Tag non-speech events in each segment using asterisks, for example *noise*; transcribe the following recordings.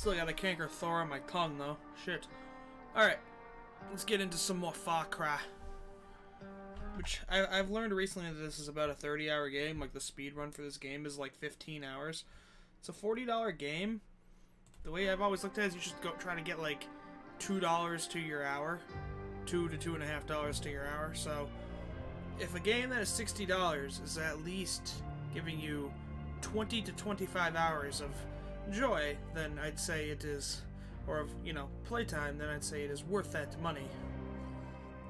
Still got a canker sore on my tongue, though. Shit. Alright. Let's get into some more Far Cry. Which, I, I've learned recently that this is about a 30 hour game. Like, the speed run for this game is like 15 hours. It's a $40 game. The way I've always looked at it is you should go try to get like $2 to your hour. 2 to $2.5 to your hour. So, if a game that is $60 is at least giving you 20 to 25 hours of joy, then I'd say it is, or of, you know, playtime, then I'd say it is worth that money.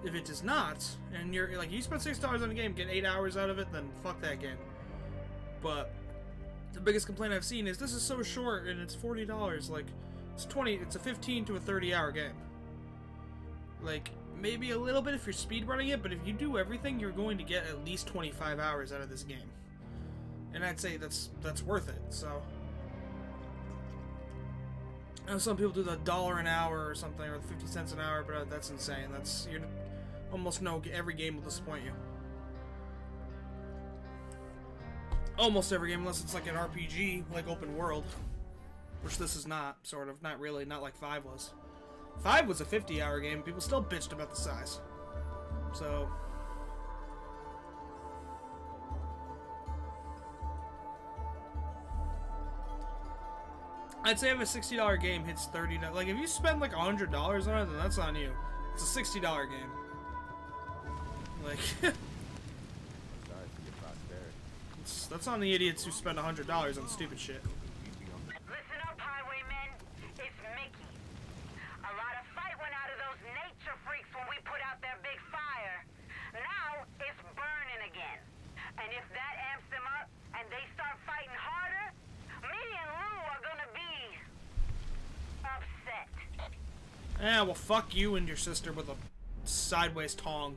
If it is not, and you're, like, you spend $6 on a game, get 8 hours out of it, then fuck that game. But, the biggest complaint I've seen is this is so short and it's $40, like, it's 20, it's a 15 to a 30 hour game. Like, maybe a little bit if you're speedrunning it, but if you do everything, you're going to get at least 25 hours out of this game. And I'd say that's that's worth it, so... I know some people do the dollar an hour or something, or the 50 cents an hour, but uh, that's insane. That's... you almost know every game will disappoint you. Almost every game, unless it's like an RPG, like open world. Which this is not, sort of. Not really, not like 5 was. 5 was a 50 hour game, people still bitched about the size. So... I'd say if a $60 game hits 30 like if you spend like $100 on it, then that's on you. It's a $60 game. Like, *laughs* Sorry for your prosperity. it's, that's on the idiots who spend $100 on stupid shit. Listen up, highwaymen. It's Mickey. A lot of fight went out of those nature freaks when we put out their big fire. Now it's burning again. And if that amps them up and they start fighting harder, me and Lou are gonna be upset. Yeah, well, fuck you and your sister with a sideways tong.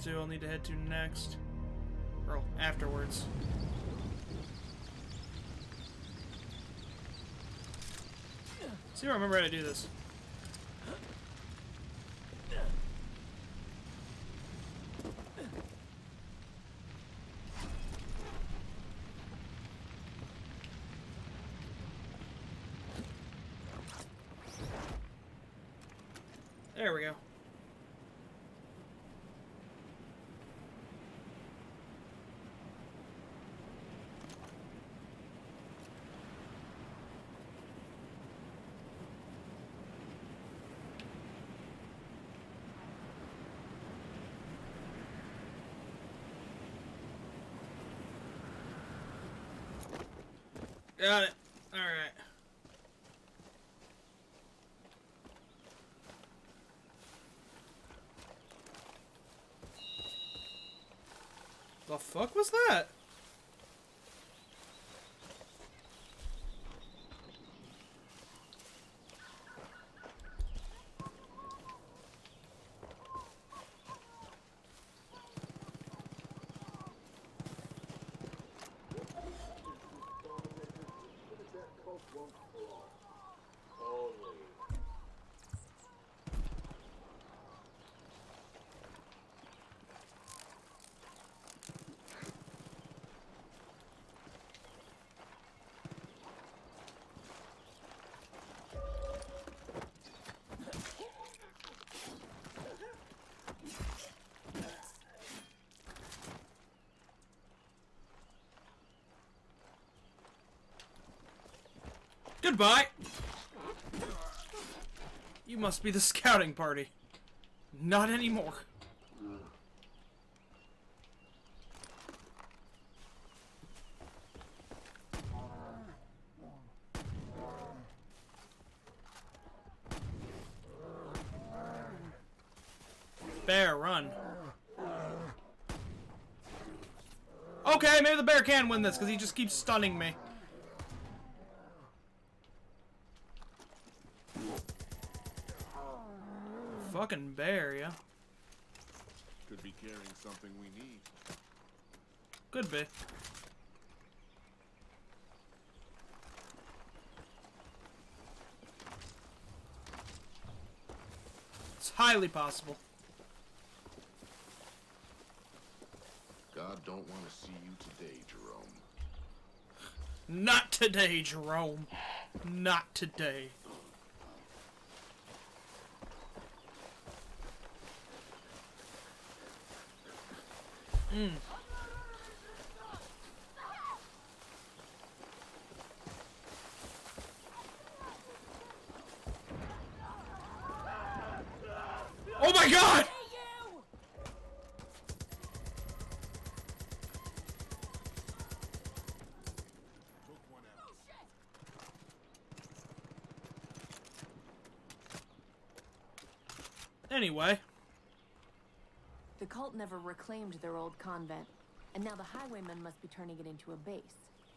Over I'll need to head to next. Or afterwards. See I remember how to do this. There we go. Got it. Alright. The fuck was that? Goodbye! You must be the scouting party. Not anymore. Bear, run. Okay, maybe the bear can win this because he just keeps stunning me. Fucking bear, yeah. Could be carrying something we need. Could be. It's highly possible. God don't want to see you today, Jerome. Not today, Jerome. Not today. Mm. Oh my god! Took one out. Anyway, The cult never reclaimed their old convent, and now the highwaymen must be turning it into a base.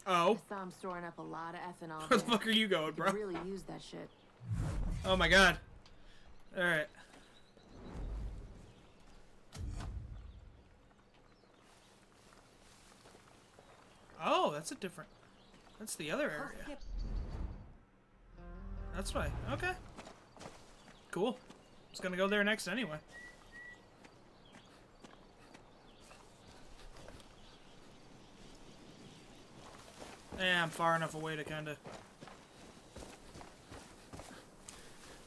oh, I saw them storing up a lot of ethanol. *laughs* where the fuck are you going, bro? really use that shit. Oh my god. Alright. Oh, that's a different. That's the other area. That's right. Okay. Cool. Just gonna go there next anyway. I'm far enough away to kinda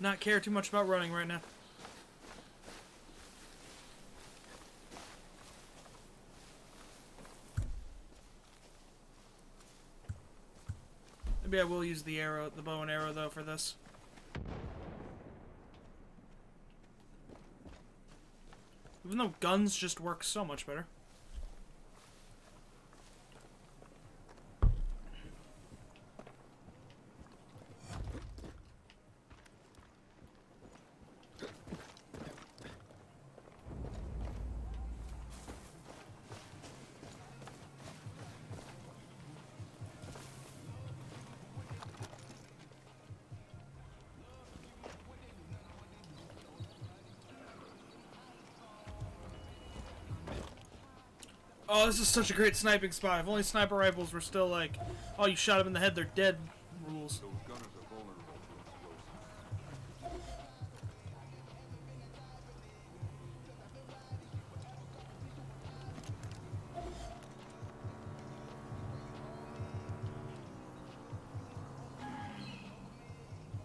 not care too much about running right now. Maybe I will use the arrow, the bow and arrow though for this. Even though guns just work so much better. Oh, this is such a great sniping spot. If only sniper rifles were still like, oh, you shot them in the head, they're dead rules.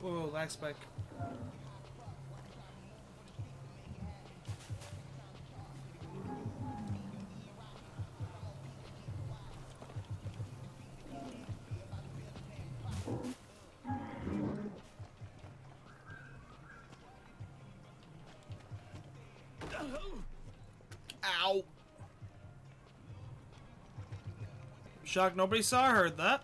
Whoa, lag spike. Shocked nobody saw or heard that.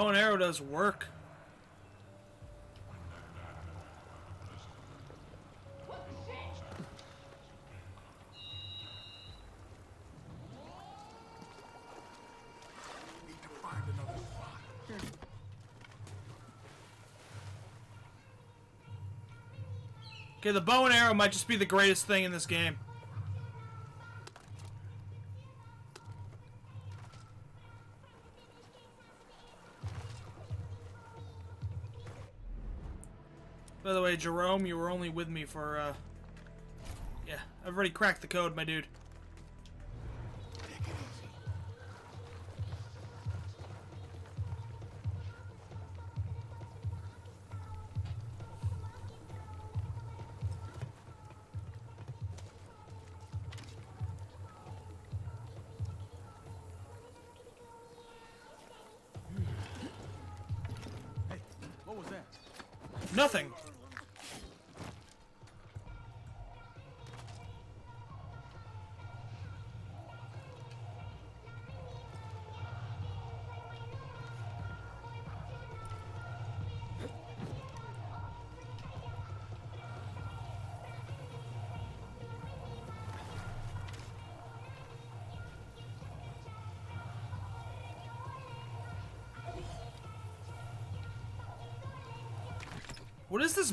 Bow and arrow does work. Okay, the bow and arrow might just be the greatest thing in this game. Jerome, you were only with me for, uh... Yeah, I've already cracked the code, my dude.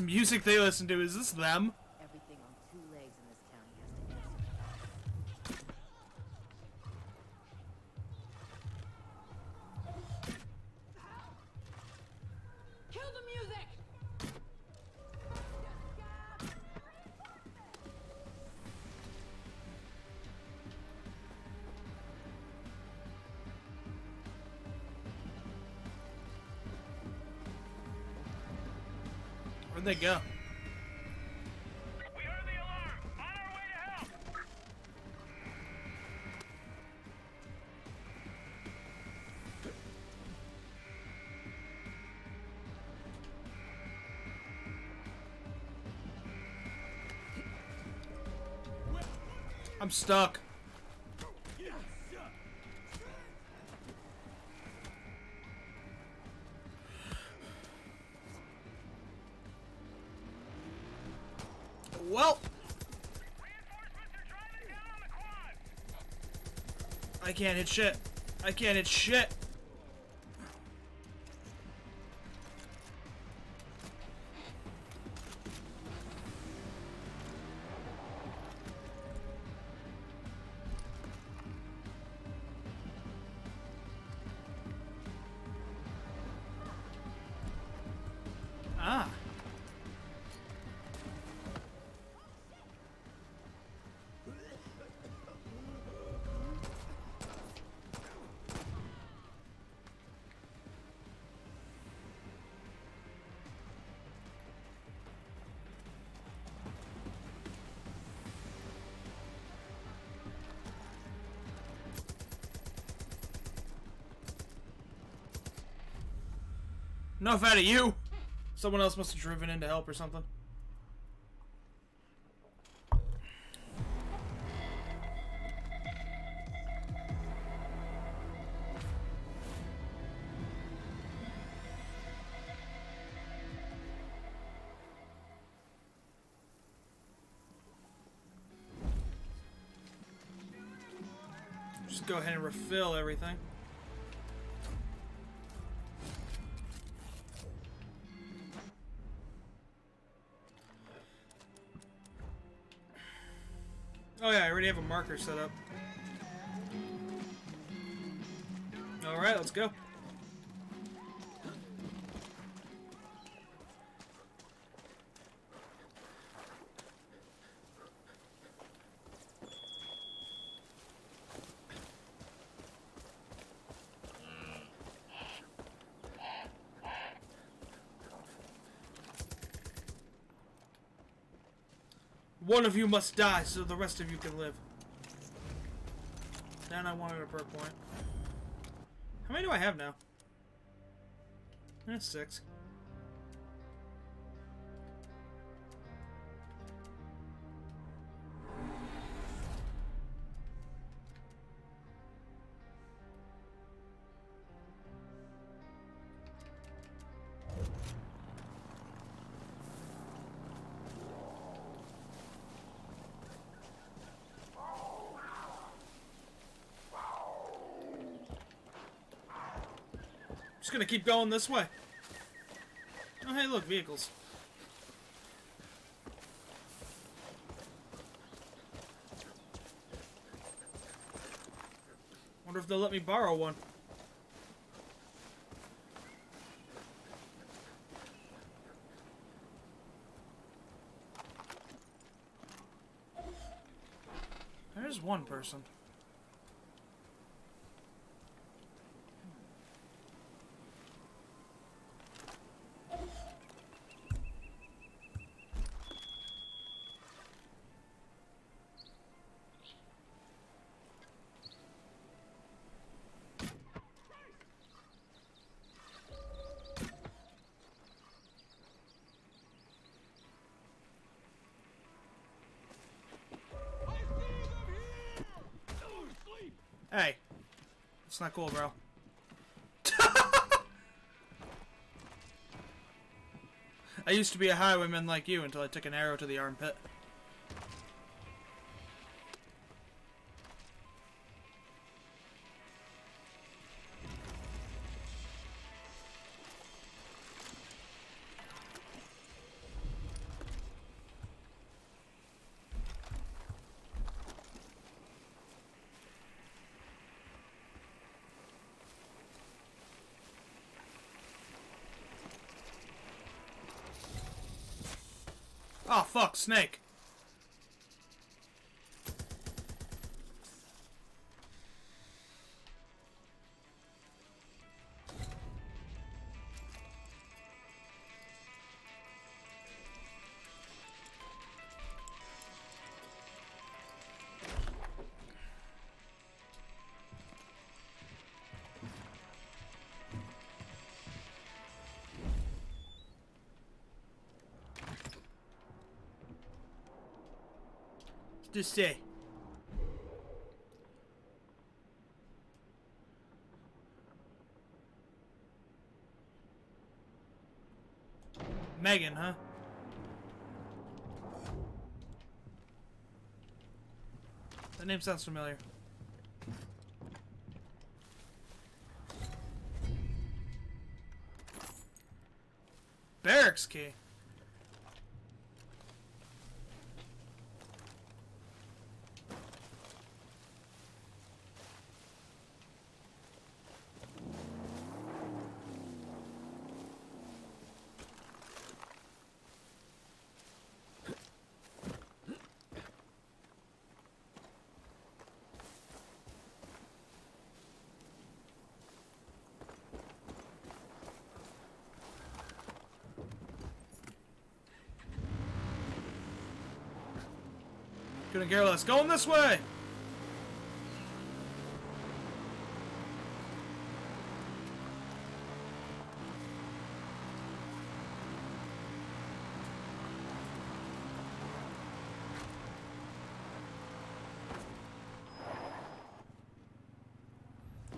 Music they listen to? Is this them? Where'd they go? We heard can't hit shit. I can't hit shit. Enough out of you. Someone else must have driven in to help or something. Just go ahead and refill everything. Marker set up. Alright, let's go. One of you must die so the rest of you can live. And I wanted a perk point. How many do I have now? That's six. gonna keep going this way. Oh, hey, look, vehicles. Wonder if they'll let me borrow one. There's one person. Not cool, bro. *laughs* I used to be a highwayman like you until I took an arrow to the armpit. Oh, fuck, snake. Just say. Megan, huh? That name sounds familiar. Barracks key. Couldn't care. Going this way!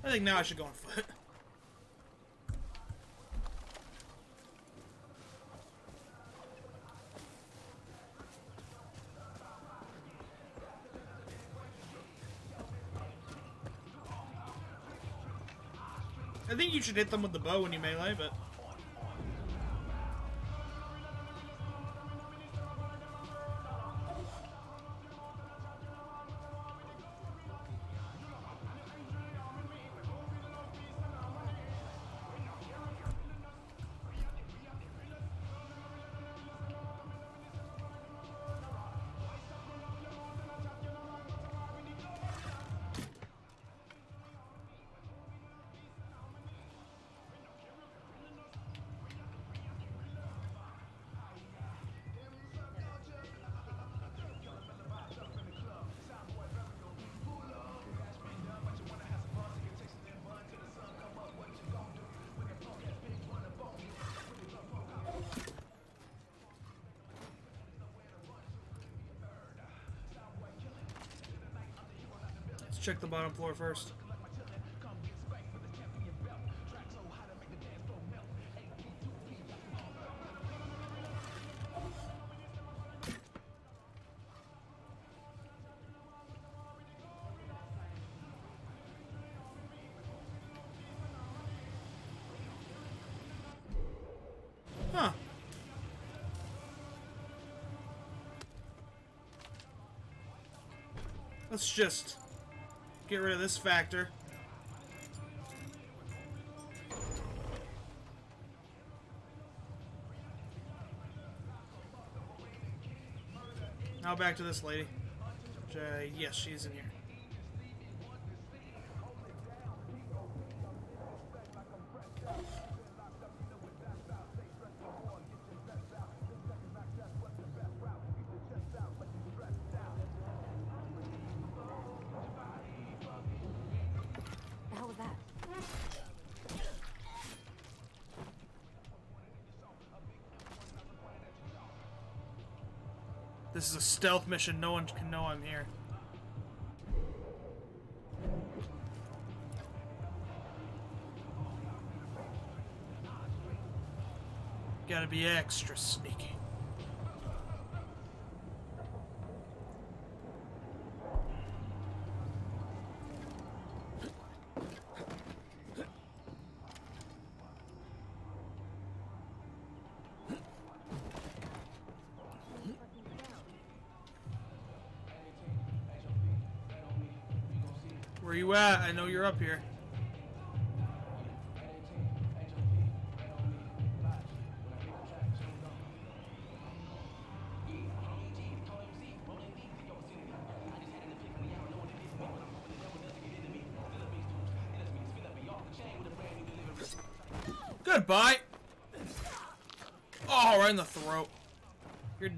I think now I should go on foot. You should hit them with the bow when you melee, but... check the bottom floor first. Huh. Let's just get rid of this factor. Now back to this lady. Uh, yes, she's in here. This is a stealth mission. No one can know I'm here. Gotta be extra sneaky.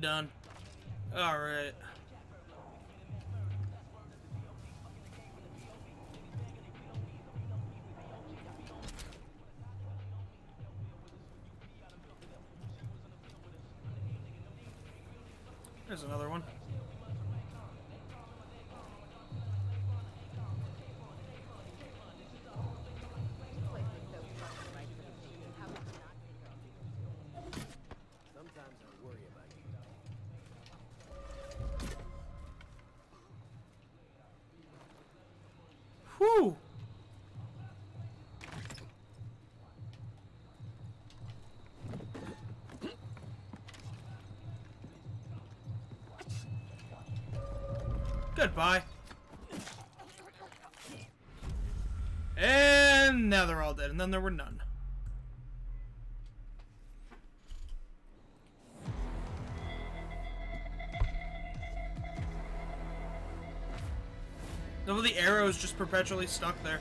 Done. All Goodbye. And now they're all dead, and then there were none. Some of the arrows just perpetually stuck there.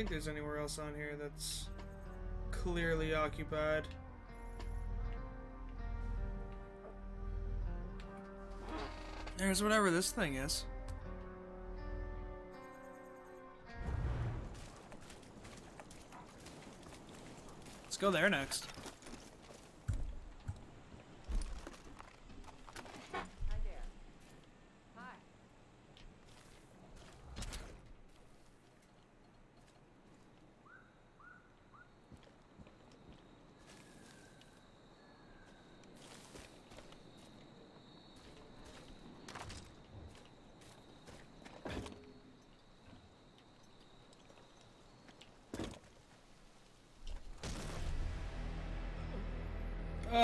Think there's anywhere else on here that's clearly occupied. There's whatever this thing is. Let's go there next.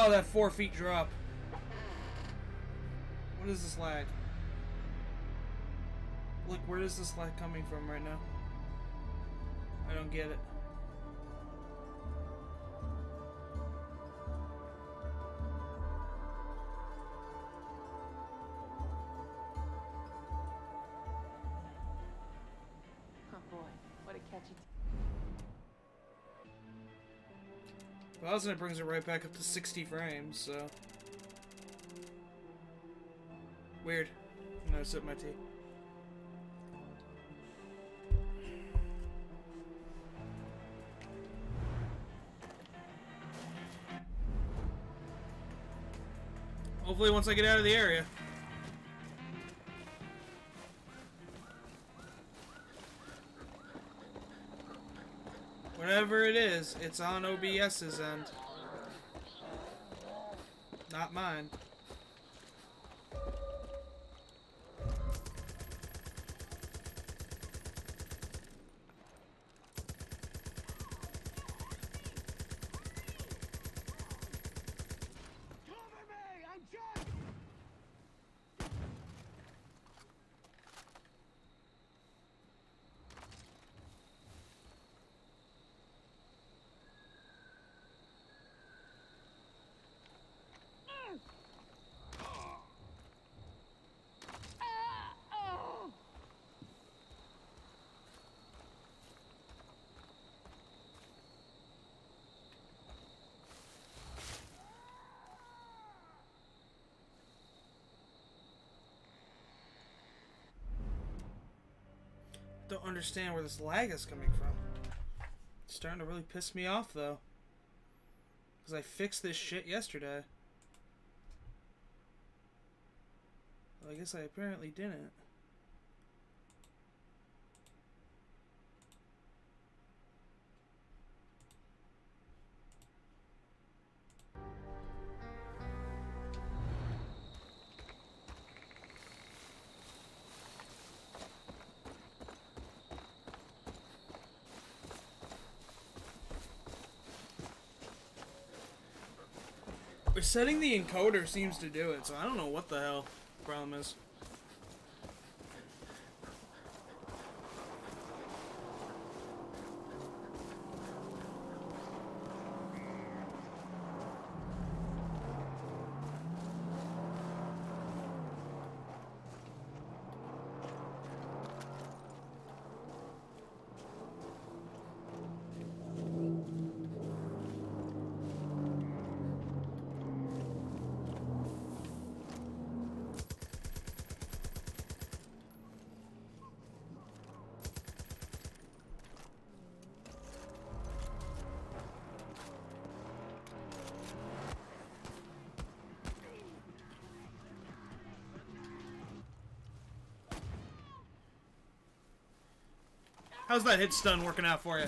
Oh, that four feet drop. What is this lag? Look, where is this lag coming from right now? I don't get it. Well, it brings it right back up to 60 frames, so. Weird. Gonna sip my tea. Hopefully once I get out of the area. Is, it's on OBS's end. Not mine. Understand where this lag is coming from. It's starting to really piss me off though. Because I fixed this shit yesterday. Well, I guess I apparently didn't. Resetting the encoder seems to do it, so I don't know what the hell the problem is. How's that hit stun working out for you?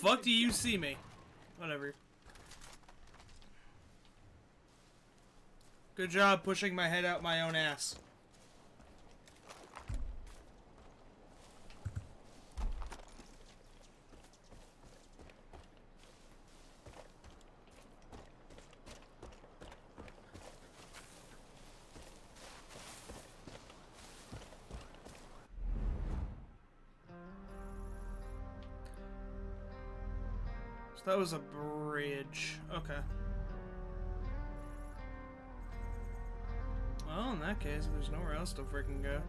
Fuck do you see me? Whatever. Good job pushing my head out my own ass. That was a bridge. Okay. Well, in that case, there's nowhere else to freaking go.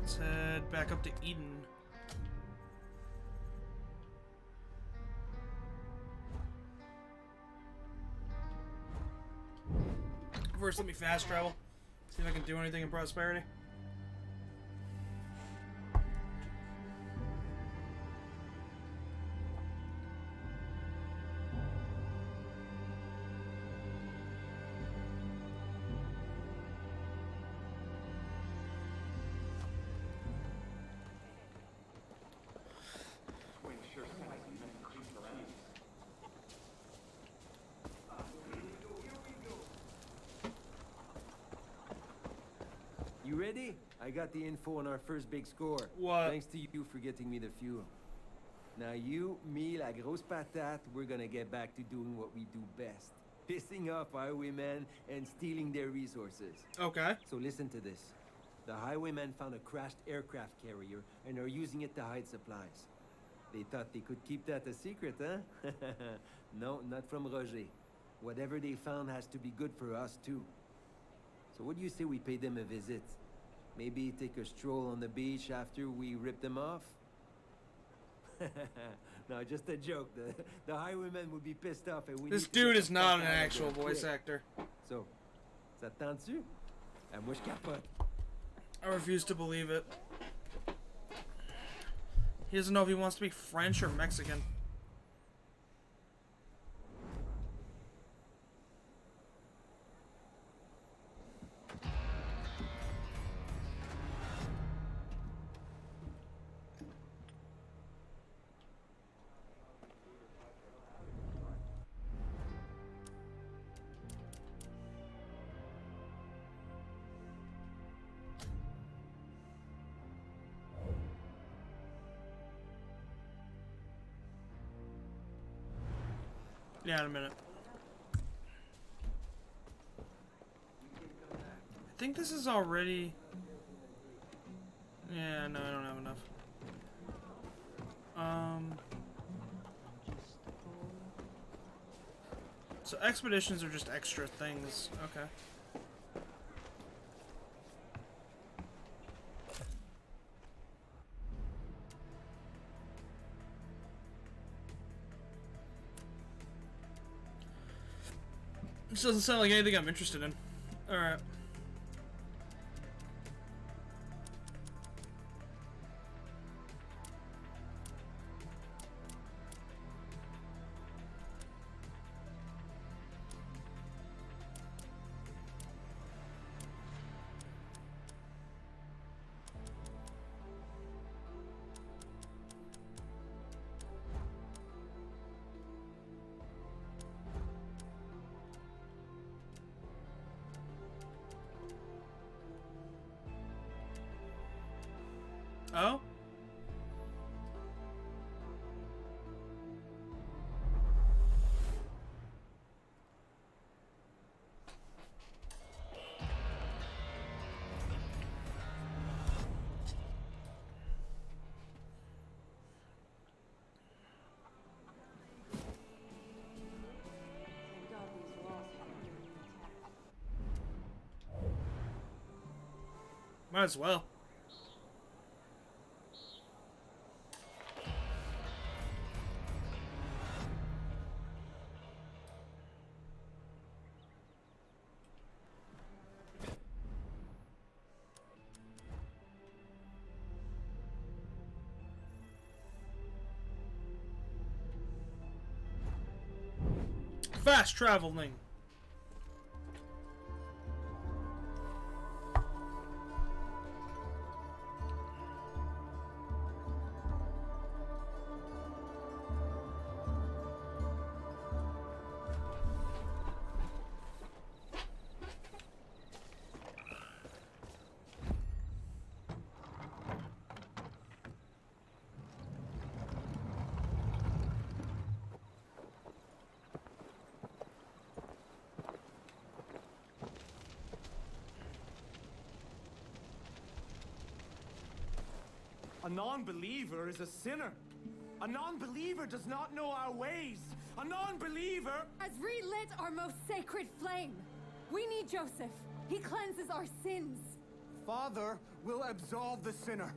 Let's head back up to Eden. First, let me fast travel. See if I can do anything in Prosperity. Got the info on our first big score. What? Thanks to you for getting me the fuel. Now you, me, la grosse patate, we're gonna get back to doing what we do best. Pissing off highwaymen and stealing their resources. Okay. So listen to this. The highwaymen found a crashed aircraft carrier and are using it to hide supplies. They thought they could keep that a secret, huh? *laughs* no, not from Roger. Whatever they found has to be good for us, too. So what do you say we pay them a visit? Maybe take a stroll on the beach after we rip them off? *laughs* no, just a joke. The, the highwaymen would be pissed off and we This need to get dude is not an actual voice actor. So, ça te tente-tu? À moi, je capote. I refuse to believe it. He doesn't know if he wants to be French or Mexican. Yeah, a minute. I think this is already. Yeah, no, I don't have enough. Um. So expeditions are just extra things. Okay. This doesn't sound like anything I'm interested in. Might as well. Fast traveling. Non-believer is a sinner. A non-believer does not know our ways. A non-believer... has relit our most sacred flame. We need Joseph. He cleanses our sins. Father will absolve the sinner.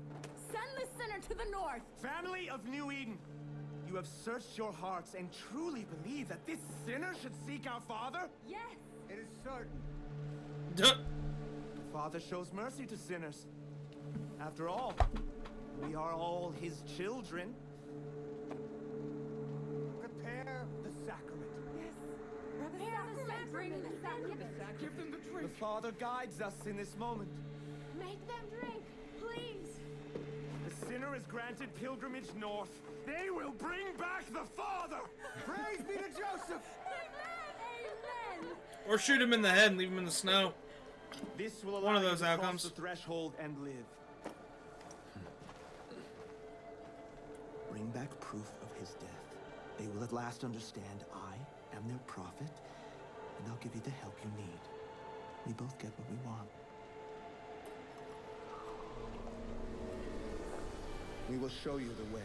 Send the sinner to the north. Family of New Eden, you have searched your hearts and truly believe that this sinner should seek our Father? Yes. It is certain. Duh. Father shows mercy to sinners. After all, we are all his children. Prepare the sacrament. Yes. Prepare the sacrament. Bring the sacrament. Give them the drink. The Father guides us in this moment. Make them drink, please. The sinner is granted pilgrimage north. They will bring back the Father! *laughs* Praise be to Joseph! Amen. Amen. Or shoot him in the head and leave him in the snow. This will allow One of you those to cross outcomes. the threshold and live. Bring back proof of his death. They will at last understand I am their prophet, and I'll give you the help you need. We both get what we want. We will show you the way.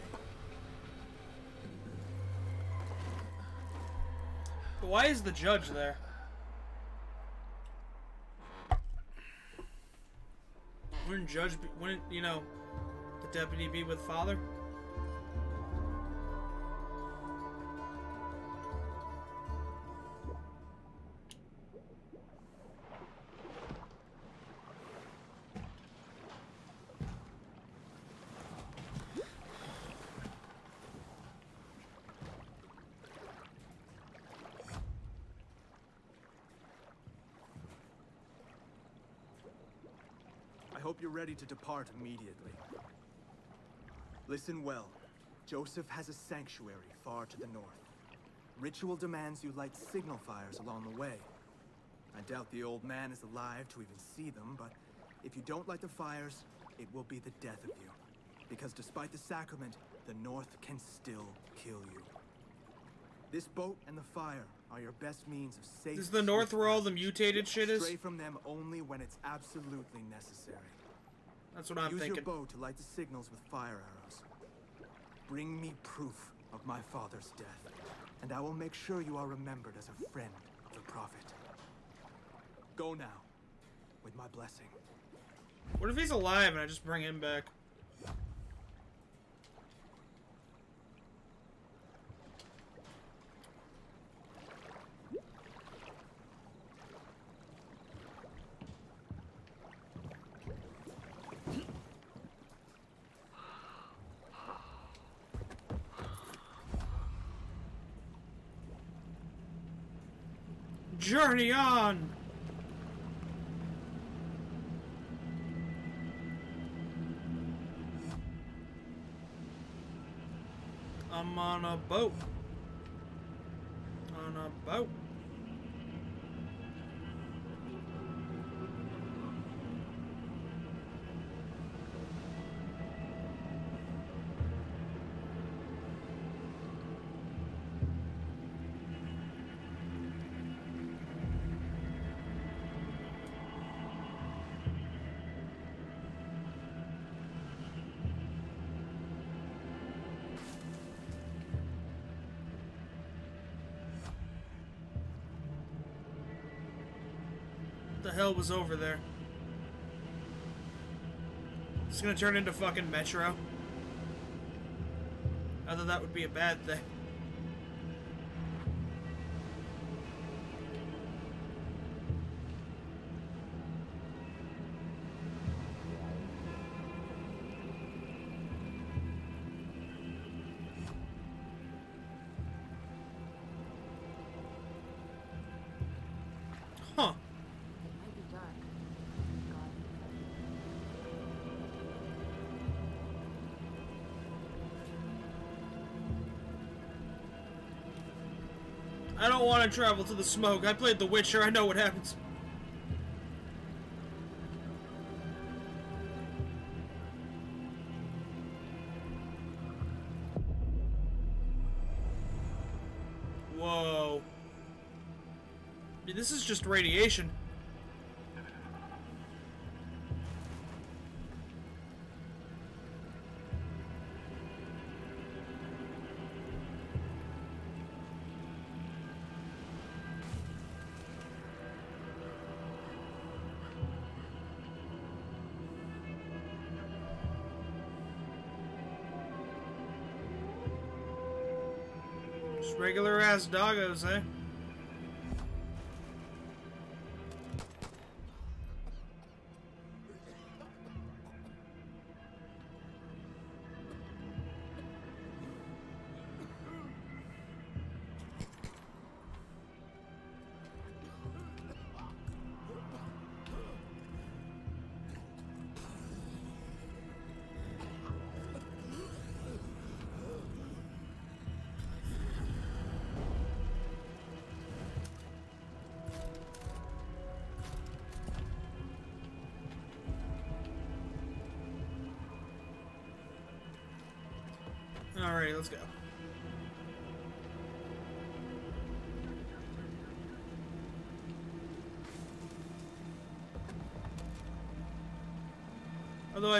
Why is the judge there? Wouldn't judge be, wouldn't you know the deputy be with father? Ready to depart immediately. Listen well. Joseph has a sanctuary far to the north. Ritual demands you light signal fires along the way. I doubt the old man is alive to even see them, but if you don't light the fires, it will be the death of you. Because despite the sacrament, the North can still kill you. This boat and the fire are your best means of safe. Is the North where all the mutated shit is? Stray from them only when it's absolutely necessary. That's what I'm Use thinking. your bow to light the signals with fire arrows. Bring me proof of my father's death, and I will make sure you are remembered as a friend of the Prophet. Go now, with my blessing. What if he's alive and I just bring him back? Journey on! I'm on a boat. On a boat. Was over there? It's gonna turn into fucking Metro. Other that would be a bad thing. Want to travel to the smoke. I played The Witcher. I know what happens. Whoa. This is just radiation. Ass doggos, eh?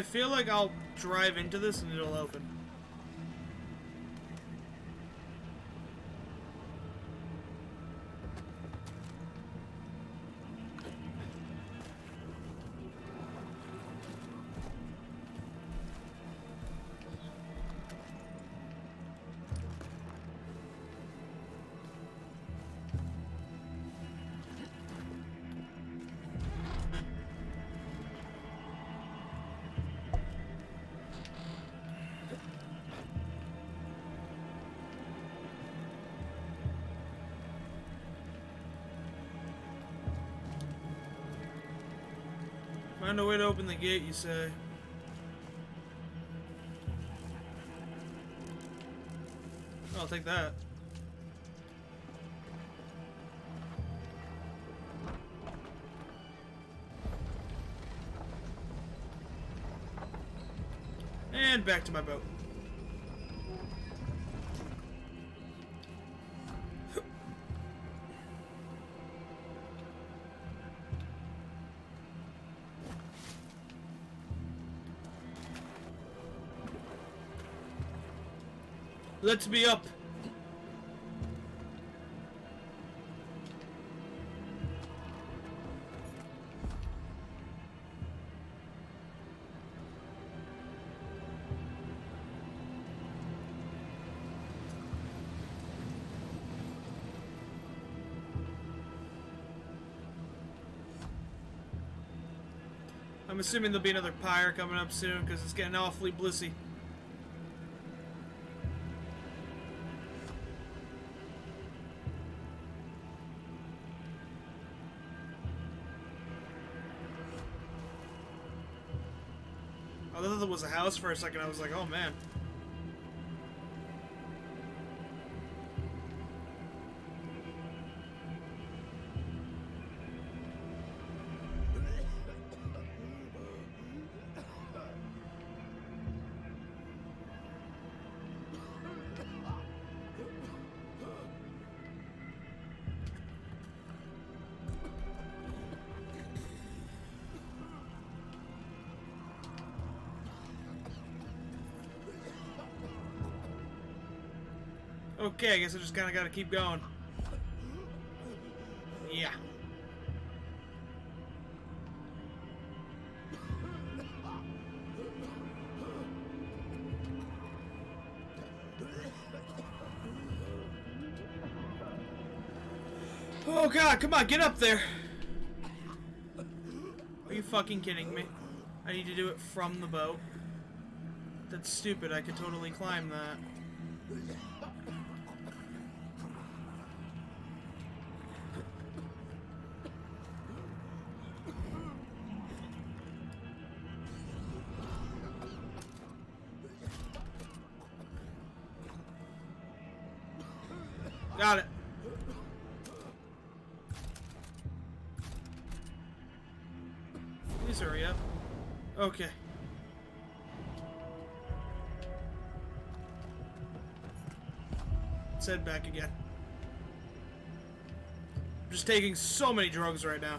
I feel like I'll drive into this and it'll open. Open the gate, you say? Oh, I'll take that. And back to my boat. Let's be up. I'm assuming there'll be another pyre coming up soon because it's getting awfully blissy. For a second. I was like, oh man. Guess I just kind of got to keep going. Yeah. Oh god, come on, get up there! Are you fucking kidding me? I need to do it from the boat? That's stupid, I could totally climb that. Head back again. I'm just taking so many drugs right now.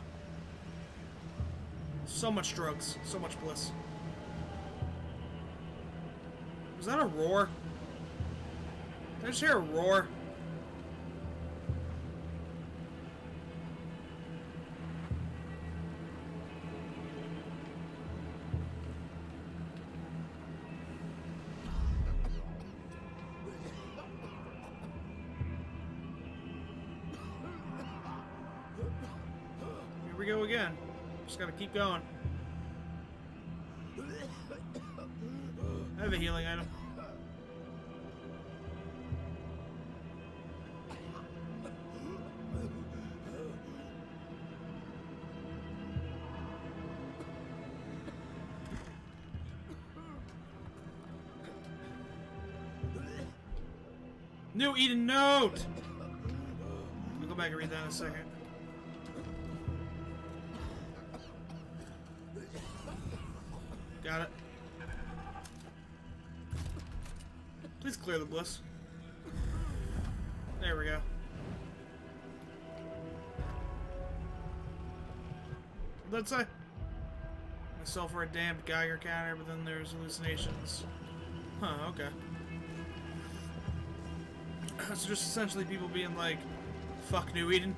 So much drugs. So much bliss. Was that a roar? Did I just hear a roar? Keep going. I have a healing item. New Eden note! I'll go back and read that in a second. Myself for a damned Geiger counter, but then there's hallucinations. Huh, okay. *laughs* So just essentially people being like, fuck New Eden.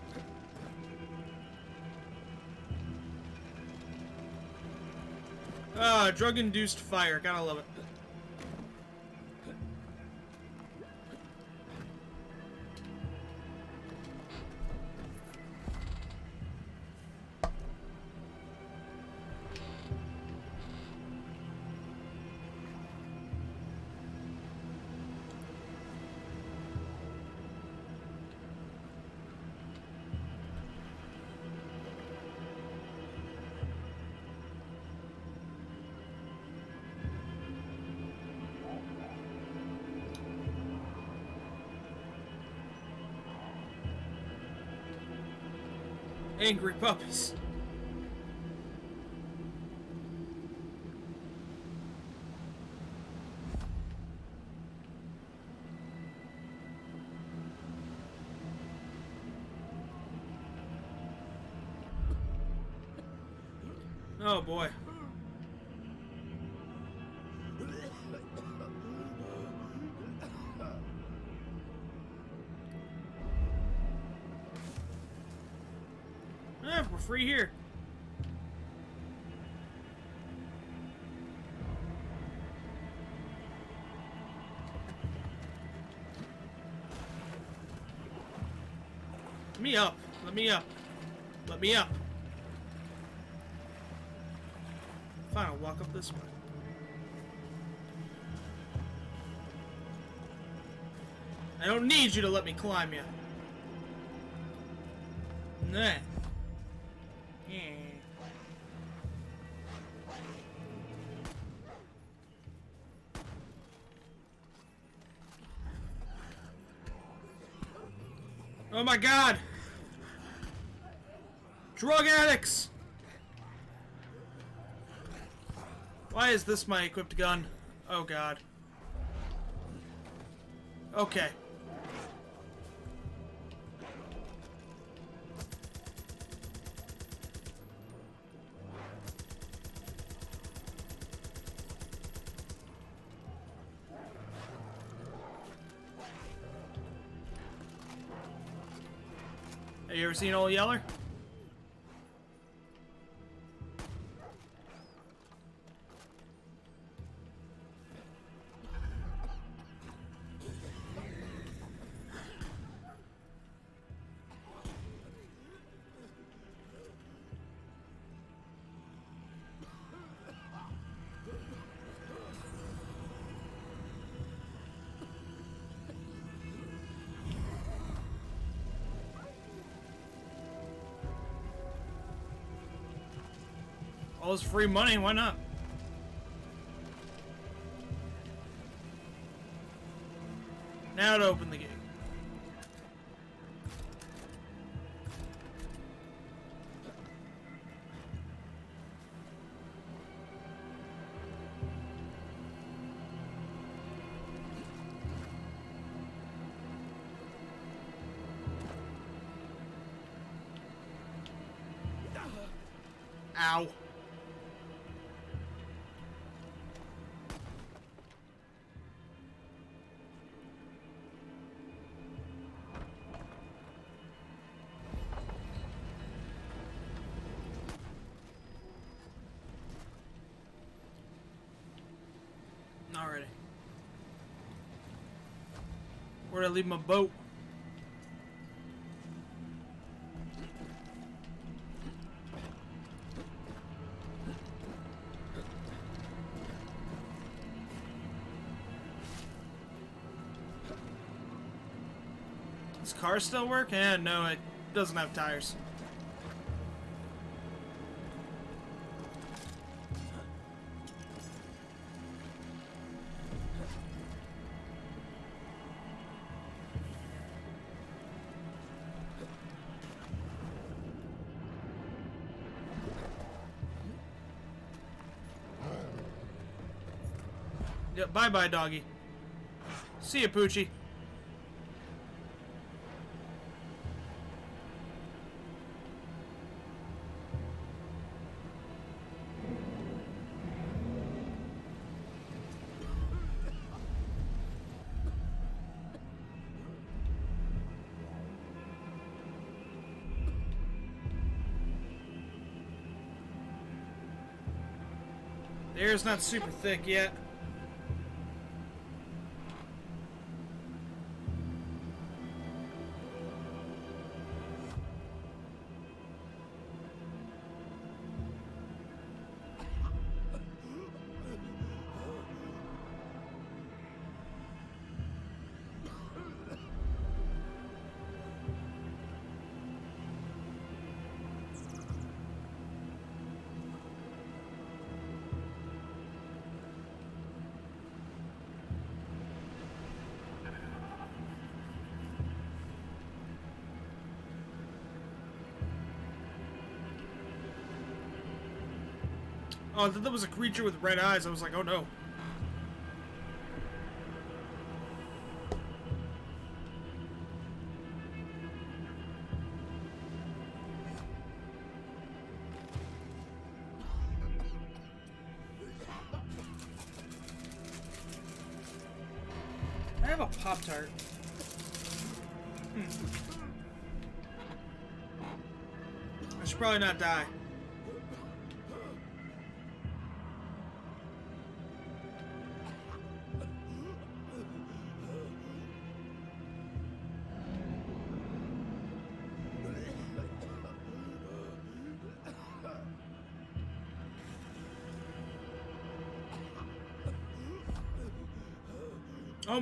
Ah, drug-induced fire. Gotta love it. Angry puppies. Free here. Let me up. Let me up. Let me up. Fine, I'll walk up this way. I don't need you to let me climb you. Nah. God! Drug addicts! Why is this my equipped gun? Oh god. Okay. Ever seen Old Yeller? This free money, why not? Leave my boat? Does car still work? Yeah, no, it doesn't have tires. Yep, bye bye, doggy. See ya, Poochie. The air's not super thick yet. Oh, I thought that was a creature with red eyes. I was like, oh no. I have a Pop Tart. Hmm. I should probably not die.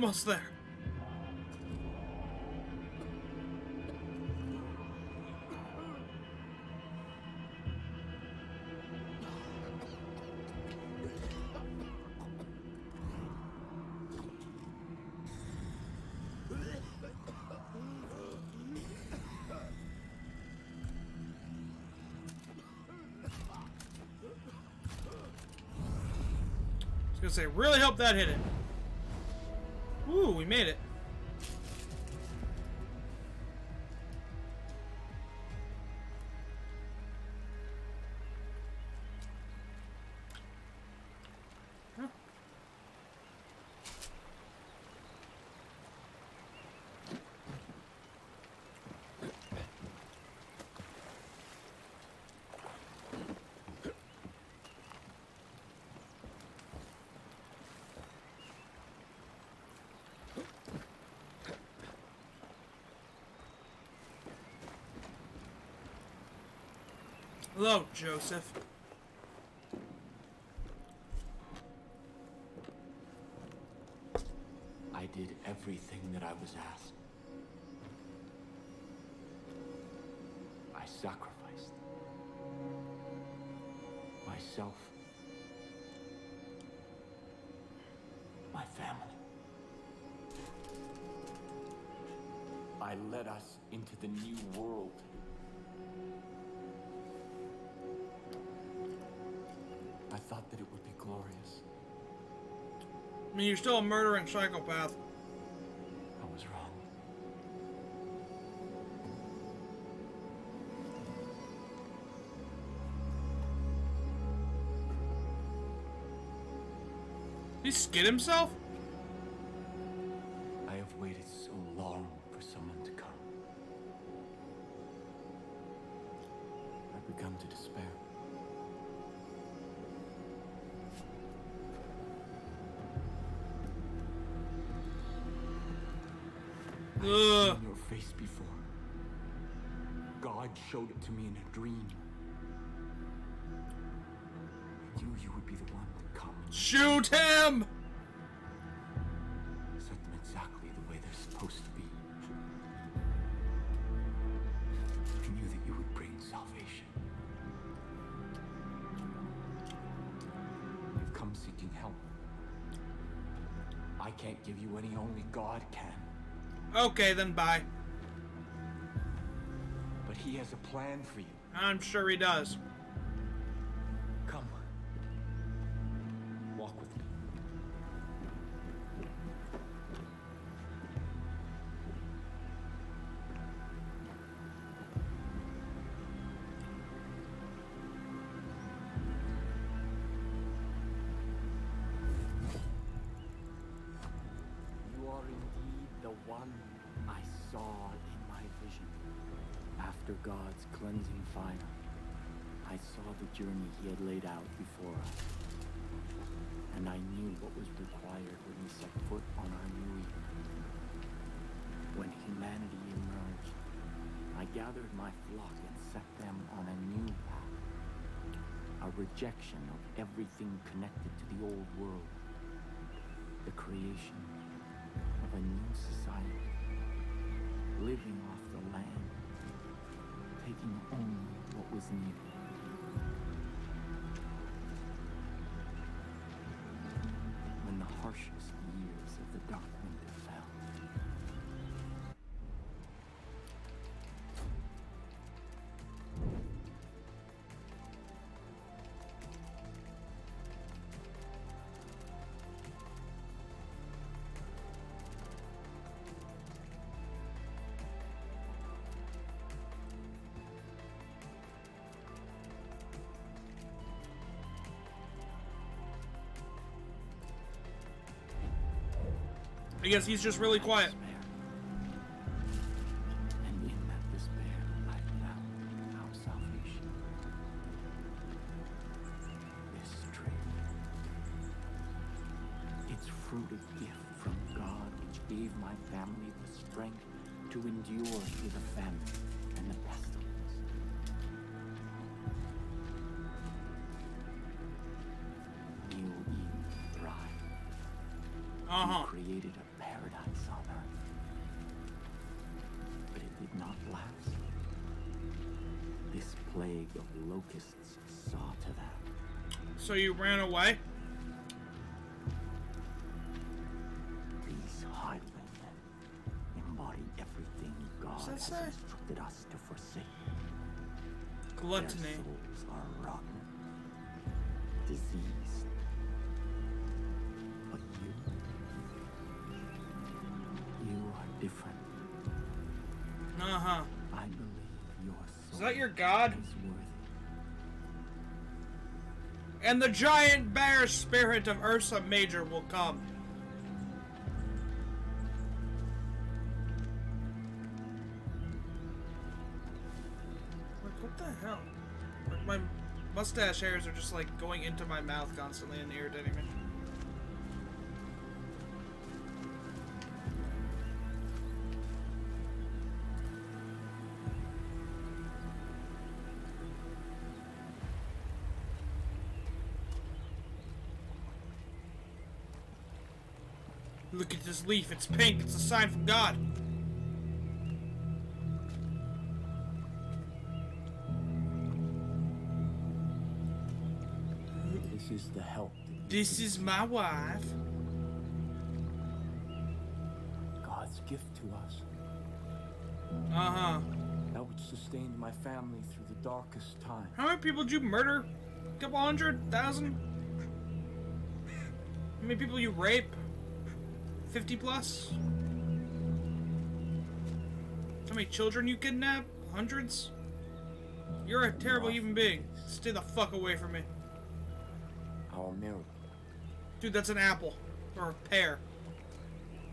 Almost there. I was gonna say, really hope that hit it. Hello, Joseph. I did everything that I was asked. I sacrificed myself, my family. I led us into the new world. Thought that it would be glorious. I mean, you're still a murdering psychopath. I was wrong. He skid himself? To me in a dream. I knew you would be the one to come Shoot him! set them exactly the way they're supposed to be. I knew that you would bring salvation. You've come seeking help. I can't give you any only God can. Okay, then bye. He has a plan for you. I'm sure he does. Journey he had laid out before us. And I knew what was required when we set foot on our new Eden. When humanity emerged, I gathered my flock and set them on a new path. A rejection of everything connected to the old world. The creation of a new society. Living off the land. Taking only what was needed. The harshest years of the dark winter I guess he's just really quiet. And in that despair, I found our salvation. This tree. Its fruit a gift from God, which gave my family the strength to endure through the famine and the pestilence. New Eden thrived. Uh-huh. He created So you ran away? These highwaymen embody everything God has say? instructed us to forsake. Gluttony. Their souls are rotten, diseased. But you, you are different. Uh-huh. I believe your soul Is that your god? And the giant bear spirit of Ursa Major will come. Like, what the hell? Like, my mustache hairs are just like going into my mouth constantly and the irritating me. This leaf, it's pink, it's a sign from God. This is the help This is my wife. God's gift to us. Uh-huh. That which sustained my family through the darkest time. How many people did you murder? A couple hundred? Thousand? How many people you rape? 50 plus? How many children you kidnap? Hundreds? You're a terrible human being. Stay the fuck away from me. Our miracle. Dude, that's an apple. Or a pear.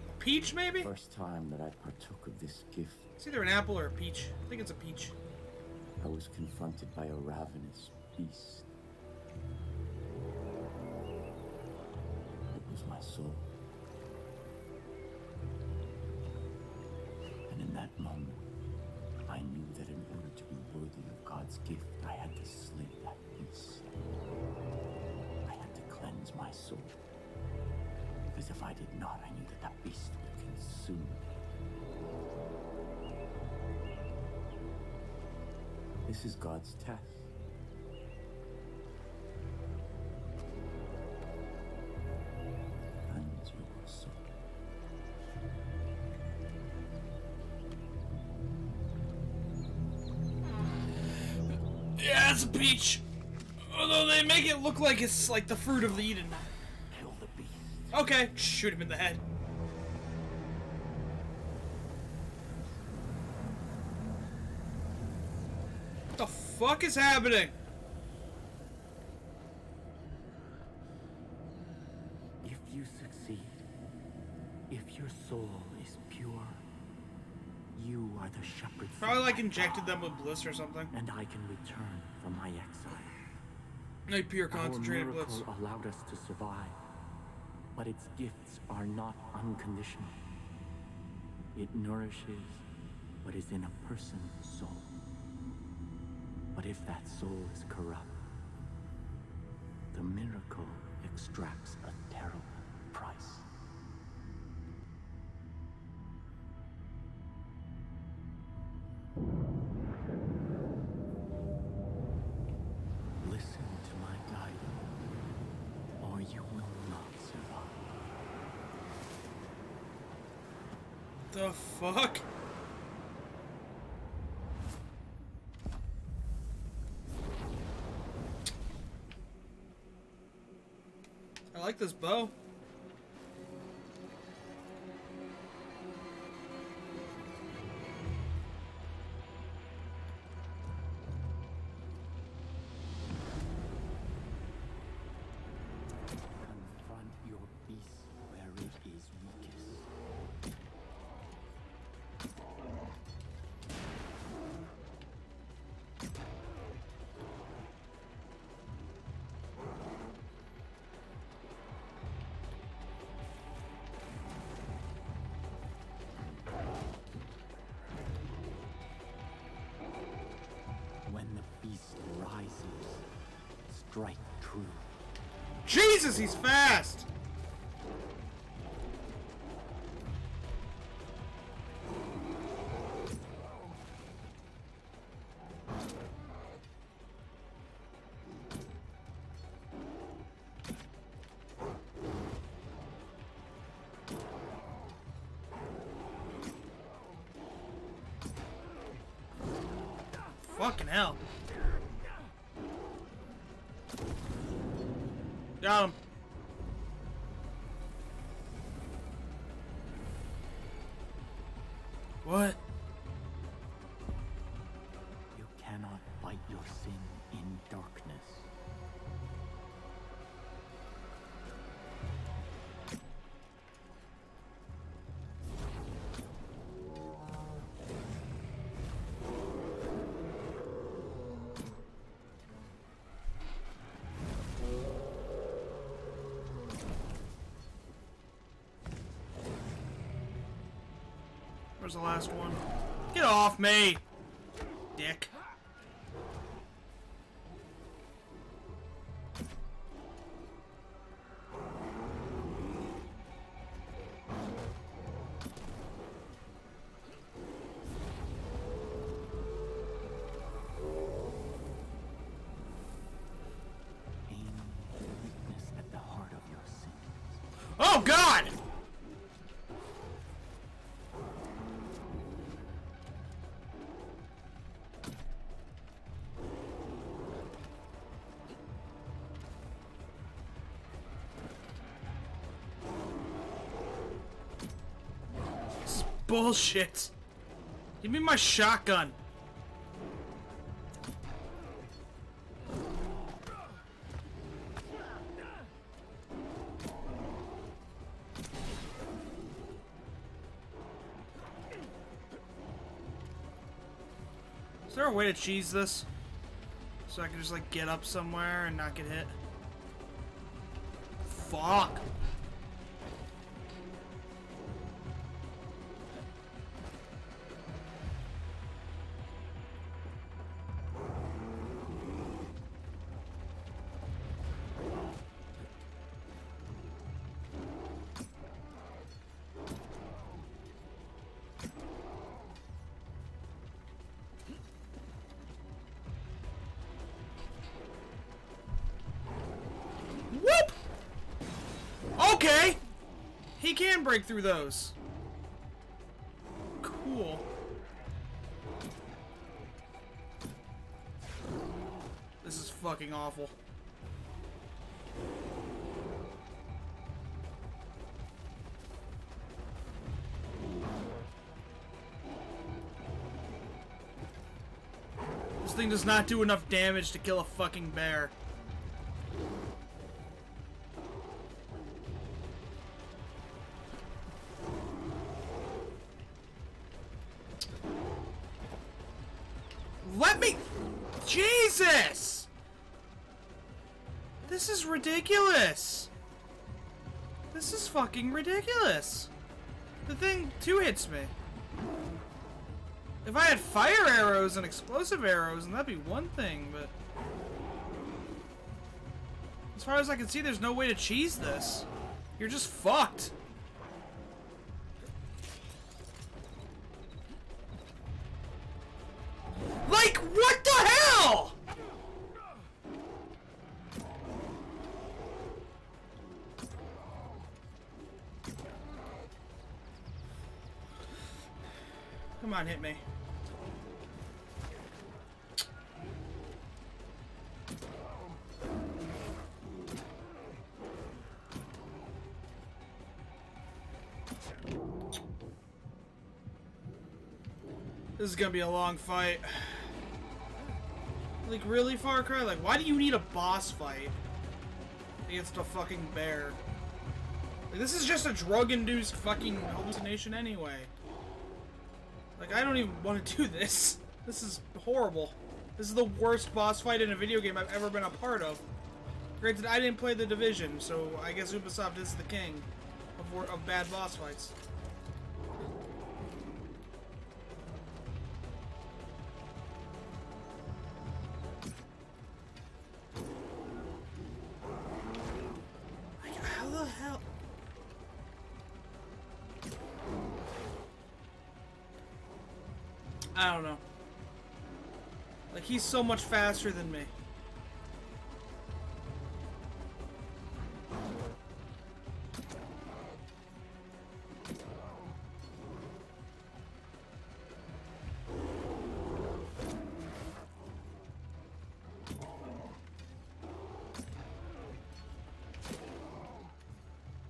A peach, maybe? First time that I partook of this gift, It's either an apple or a peach. I think it's a peach. I was confronted by a ravenous beast. It was my soul. That moment, I knew that in order to be worthy of God's gift, I had to slay that beast. I had to cleanse my soul. Because if I did not, I knew that that beast would consume me. This is God's test. It's a peach. Although they make it look like it's like the fruit of the Eden. Kill the beast. Okay, shoot him in the head. What the fuck is happening? Like injected them with bliss or something. And I can return from my exile. Like pure concentrated blitz. allowed us to survive, but its gifts are not unconditional. It nourishes what is in a person's soul. But if that soul is corrupt, the miracle extracts a terrible Listen to my guidance, or you will not survive. The fuck? I like this bow. Jesus, he's fast! Fucking hell. Got him. The last one? Get off me! Dick. Bullshit. Give me my shotgun. Is there a way to cheese this? So I can just like get up somewhere and not get hit? Fuck. Break through those. Cool. This is fucking awful. This thing does not do enough damage to kill a fucking bear. Fucking ridiculous. The thing two hits me. If I had fire arrows and explosive arrows, and that'd be one thing, but... As far as I can see, there's no way to cheese this. You're just fucked. On, hit me. This is gonna be a long fight. Like, really, Far Cry? Like, why do you need a boss fight against a fucking bear? Like, this is just a drug-induced fucking hallucination anyway. Like, I don't even want to *laughs* do this. This is horrible. This is the worst boss fight in a video game I've ever been a part of. Granted, I didn't play The Division, so I guess Ubisoft is the king of, of bad boss fights. So much faster than me.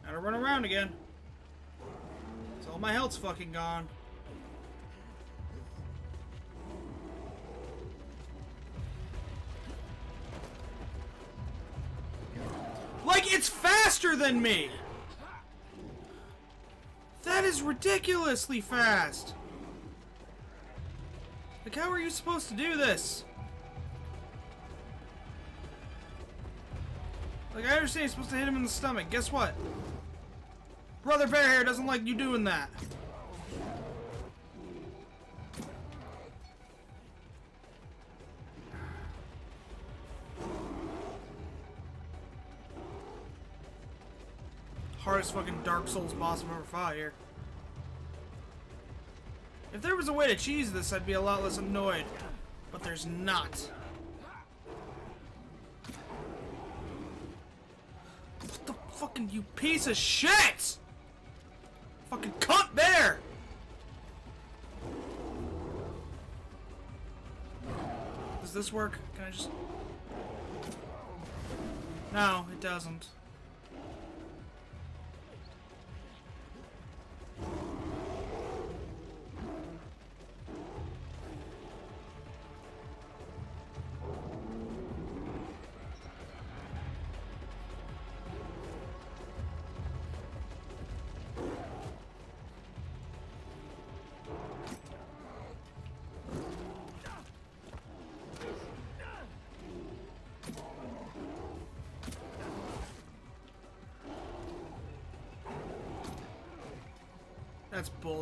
Gotta run around again. So all my health's fucking gone. Than me! That is ridiculously fast! Like, how are you supposed to do this? Like, I understand you're supposed to hit him in the stomach. Guess what? Brother Bearhair doesn't like you doing that. Fucking Dark Souls boss I've ever fought here. If there was a way to cheese this, I'd be a lot less annoyed. But there's not. What the fucking you piece of shit! Fucking cunt bear! Does this work? Can I just... No, it doesn't.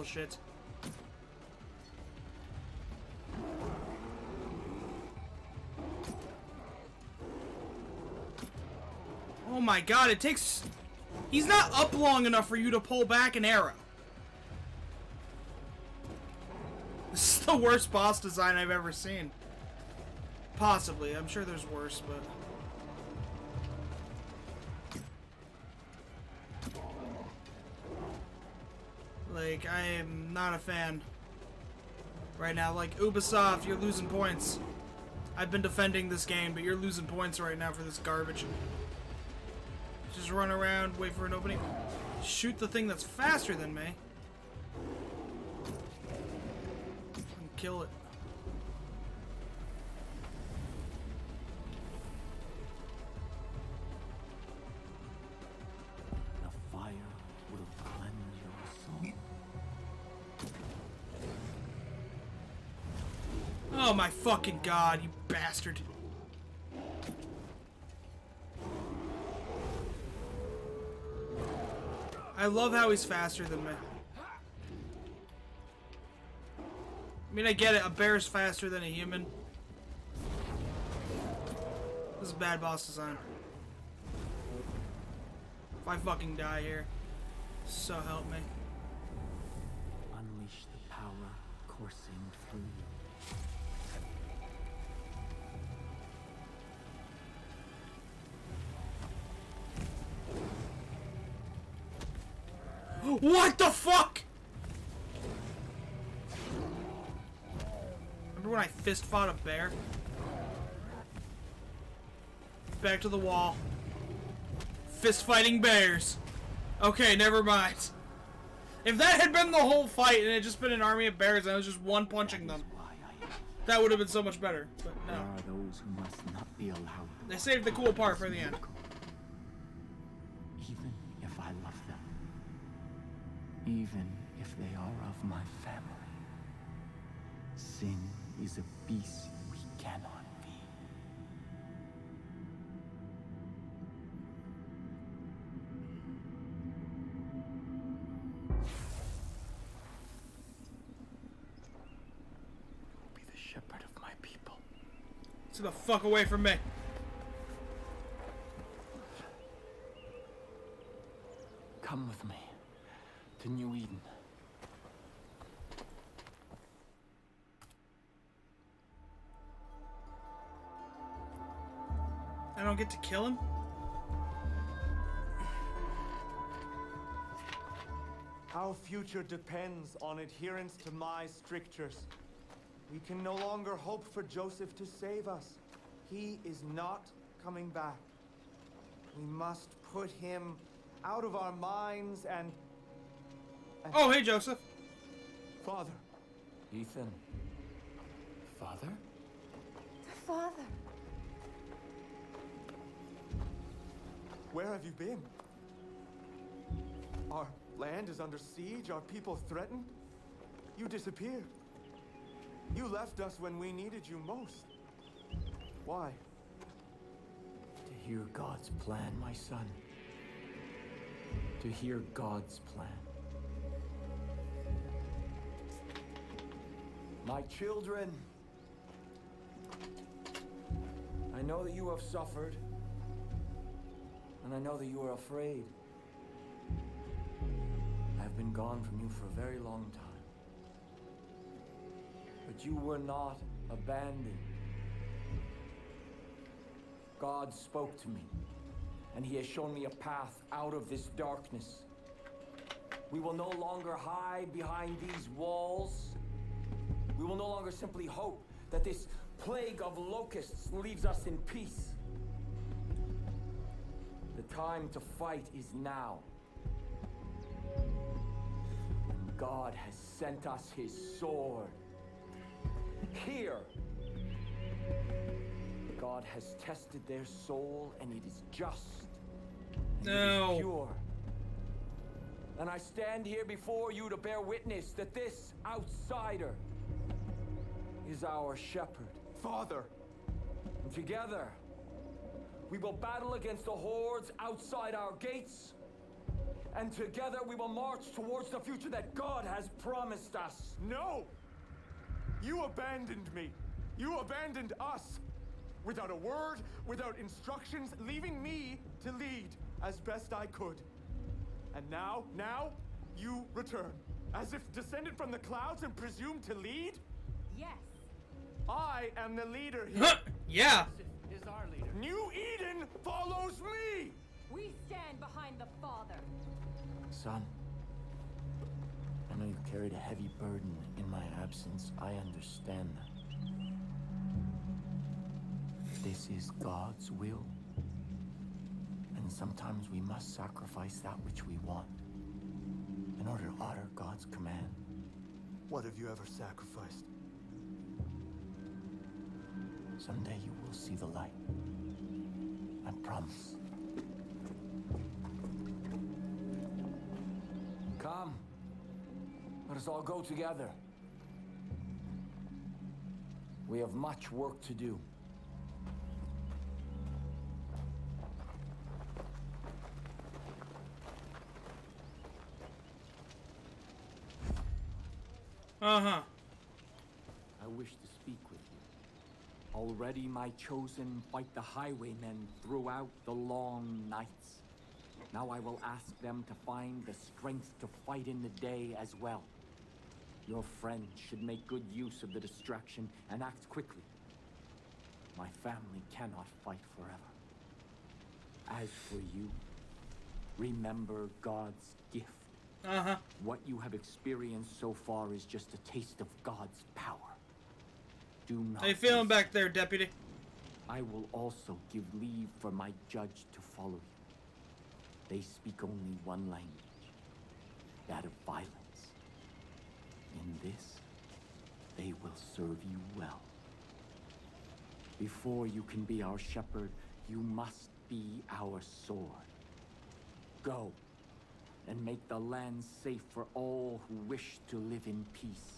Bullshit. Oh my god, it takes... He's not up long enough for you to pull back an arrow. *laughs* This is the worst boss design I've ever seen. Possibly. I'm sure there's worse, but... am not a fan right now. Like, Ubisoft, you're losing points. I've been defending this game, but you're losing points right now for this garbage. Just run around, wait for an opening. Shoot the thing that's faster than me. And kill it. Fucking god, you bastard. I love how he's faster than me. I mean, I get it. A bear is faster than a human. This is bad boss design. If I fucking die here, so help me. Fist fought a bear? Back to the wall. Fist fighting bears. Okay, never mind. If that had been the whole fight and it had just been an army of bears and I was just one punching them, that would have been so much better. But no. are those who must not be allowed. They saved the cool part for the end. Beast we cannot be. Be the shepherd of my people. Get the fuck away from me. Get to kill him? Our future depends on adherence to my strictures. We can no longer hope for Joseph to save us. He is not coming back. We must put him out of our minds and... and- Oh, hey, Joseph. Father. Ethan. Father? The Father. Where have you been? Our land is under siege, our people threatened. You disappeared. You left us when we needed you most. Why? To hear God's plan, my son. To hear God's plan. My children, I know that you have suffered, and I know that you are afraid. I have been gone from you for a very long time. But you were not abandoned. God spoke to me, and He has shown me a path out of this darkness. We will no longer hide behind these walls. We will no longer simply hope that this plague of locusts leaves us in peace. The time to fight is now. And God has sent us His sword. Here. God has tested their soul, and it is just. and it is pure. And I stand here before you to bear witness that this outsider is our shepherd. Father! And together, we will battle against the hordes outside our gates. And together we will march towards the future that God has promised us. No! You abandoned me. You abandoned us. Without a word, without instructions, leaving me to lead as best I could. And now, now, you return. As if descended from the clouds and presumed to lead? Yes. I am the leader here. yeah. Is our leader. New Eden follows me! We stand behind the Father. Son, I know you've carried a heavy burden in my absence. I understand that. This is God's will. And sometimes we must sacrifice that which we want in order to honor God's command. What have you ever sacrificed? Someday you will see the light. I promise. Come. Let us all go together. We We have much work to do. Uh-huh. I wish to speak with you. Already my chosen fight the highwaymen throughout the long nights. Now I will ask them to find the strength to fight in the day as well. Your friends should make good use of the distraction and act quickly. My family cannot fight forever. As for you, remember God's gift. Uh-huh. What you have experienced so far is just a taste of God's power. Do not. How you feeling back there, deputy? I will also give leave for my judge to follow you. They speak only one language, that of violence. In this, they will serve you well. Before you can be our shepherd, you must be our sword. Go and make the land safe for all who wish to live in peace.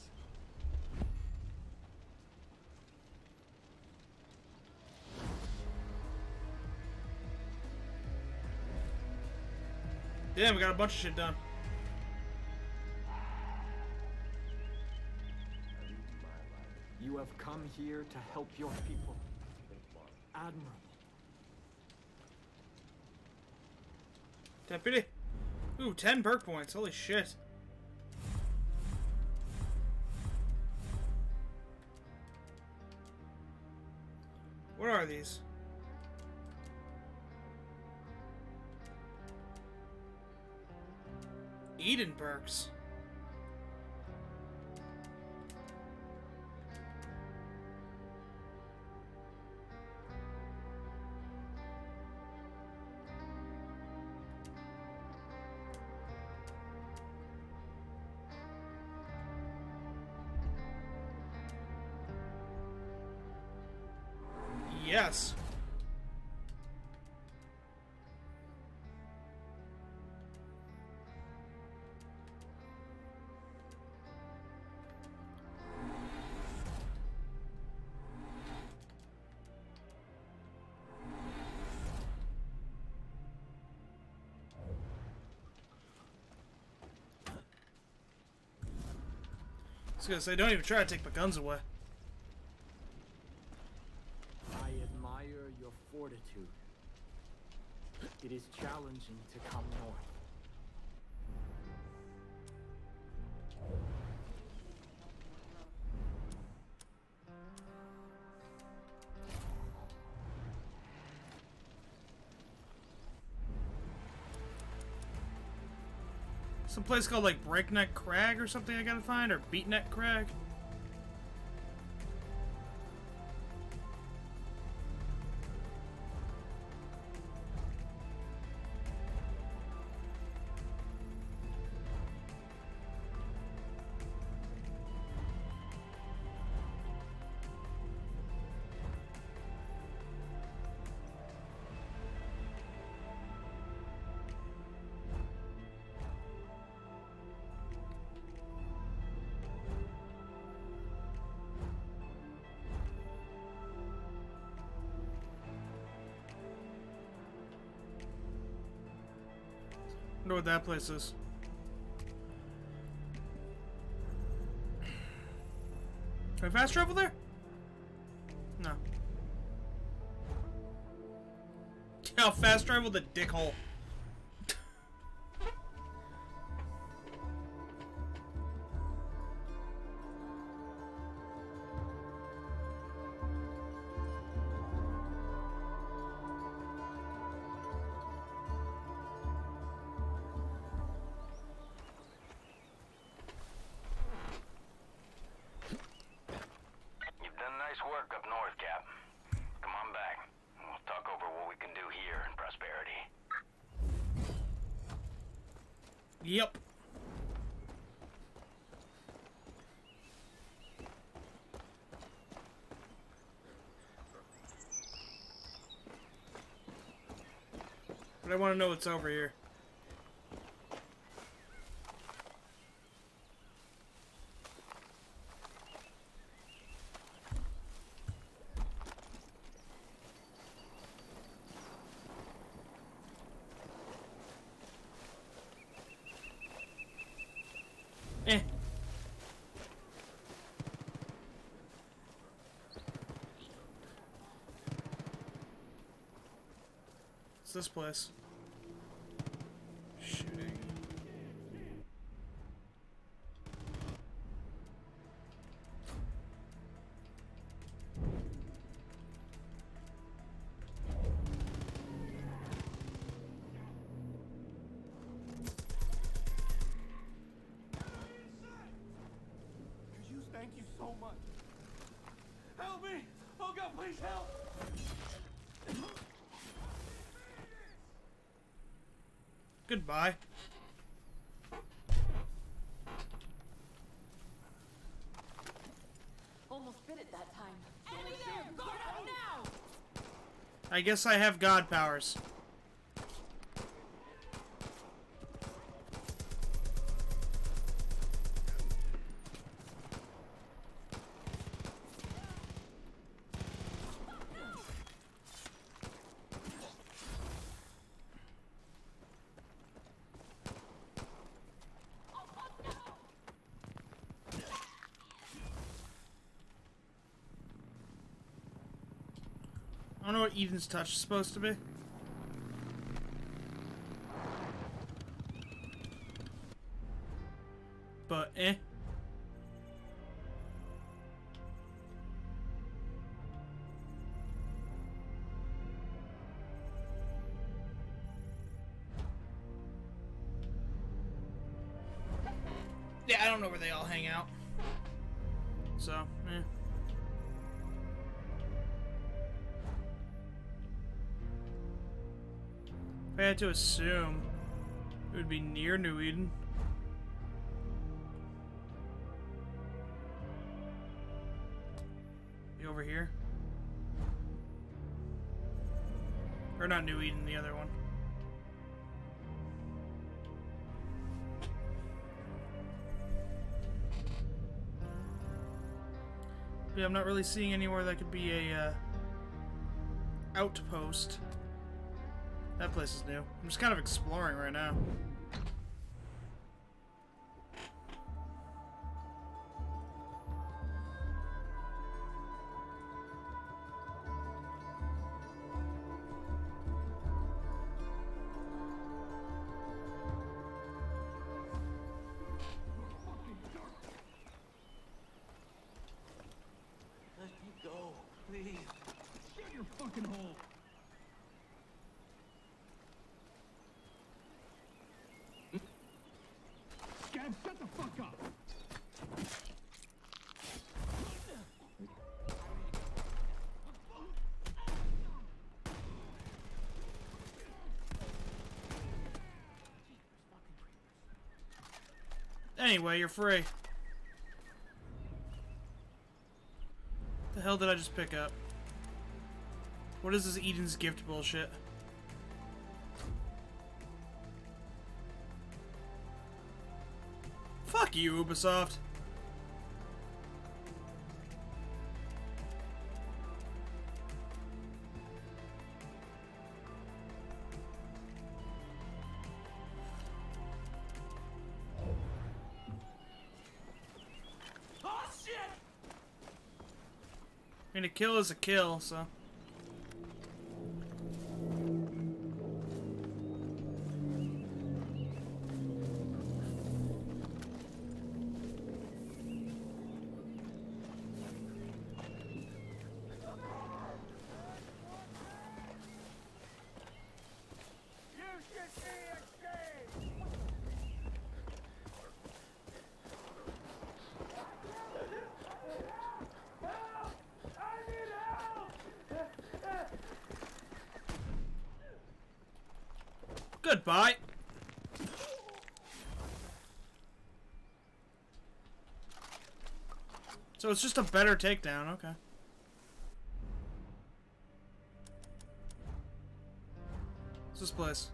Damn, we got a bunch of shit done. You have come here to help your people. Admiral. Deputy? Ooh, 10 perk points. Holy shit. What are these? Eden gonna say, don't even try to take my guns away. I admire your fortitude. It is challenging to come north. Place called like Breakneck Crag or something I gotta find, or Beatneck Crag. That place is. Can I fast travel there? No. *laughs* I'll fast travel the dickhole. want to know what's over here. Eh. What's this place? Goodbye. Almost bit it that time. Enemy there! Guard up now! I guess I have god powers. Eden's touch is supposed to be. To assume, it would be near New Eden. Be over here. Or not New Eden, the other one. Yeah, I'm not really seeing anywhere that could be a uh, outpost. That place is new. I'm just kind of exploring right now. Anyway, you're free. The hell did I just pick up? What is this Eden's gift bullshit? Fuck you, Ubisoft. Kill is a kill, so. Goodbye. So it's just a better takedown, okay. What's this place?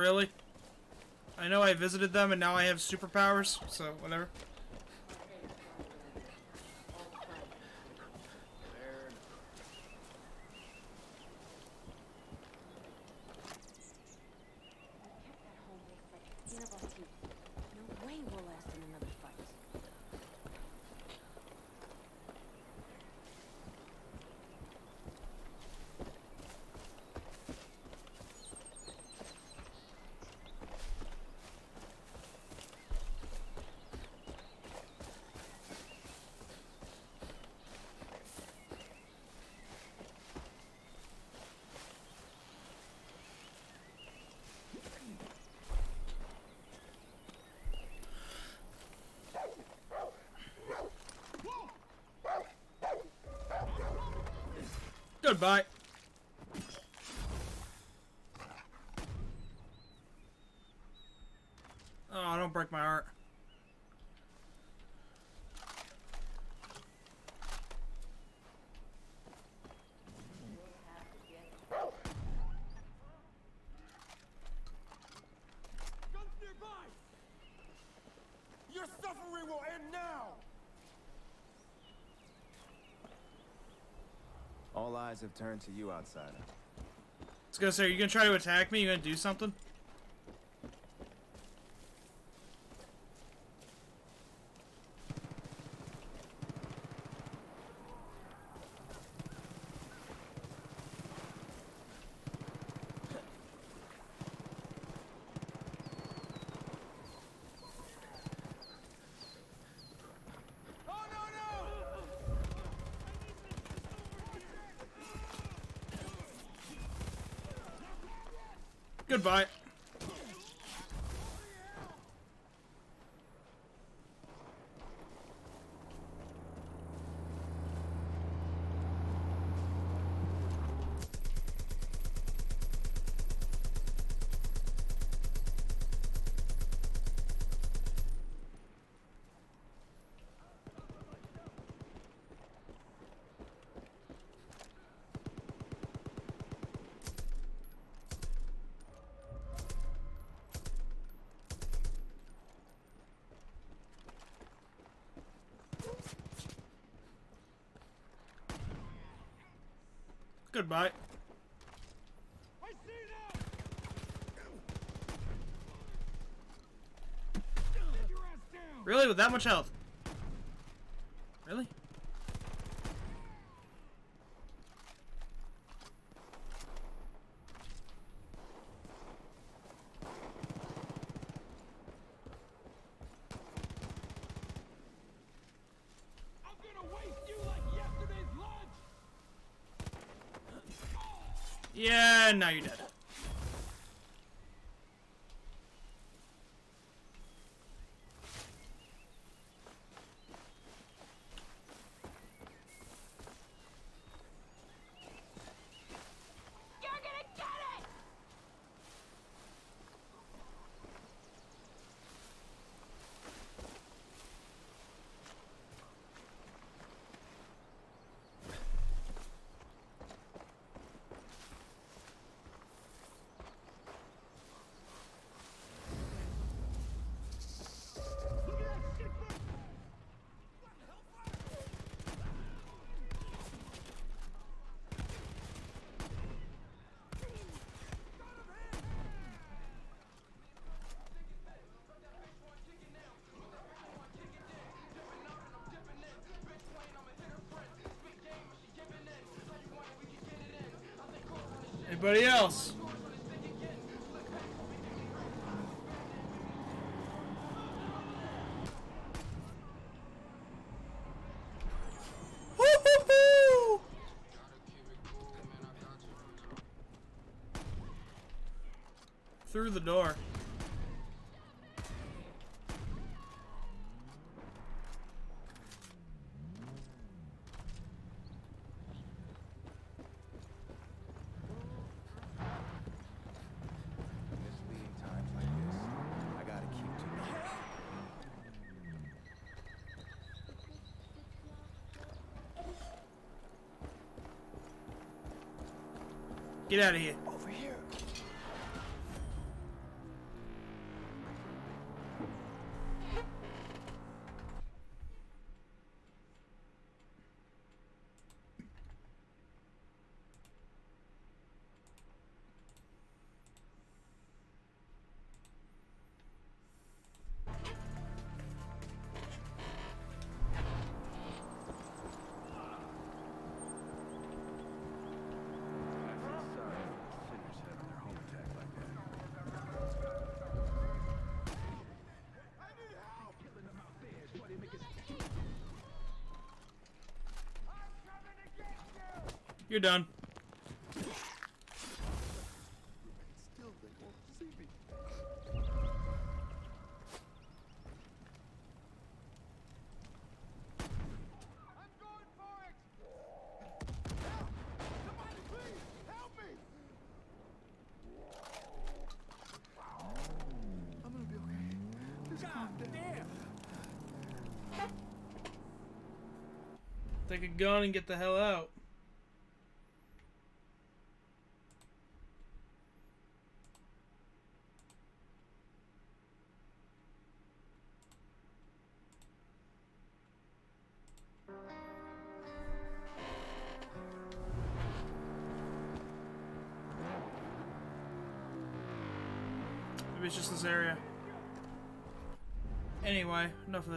Really. I know I visited them and now I have superpowers, so whatever. will last in another fight. Goodbye. Oh, don't break my heart. Guns nearby! Your suffering will end now! All eyes have turned to you, outsider. Was gonna say, are you gonna try to attack me? You gonna do something? Goodbye. Goodbye. Really? With that much health? Really? I'm gonna waste you like yesterday's lunch! Yeah, now you're dead. Anybody else? Through the door. Misleading times like this, I gotta keep to myself. Get out of here. You're done. Still, they won't see me. I'm gonna be okay. Just calm down. Take a gun and get the hell out.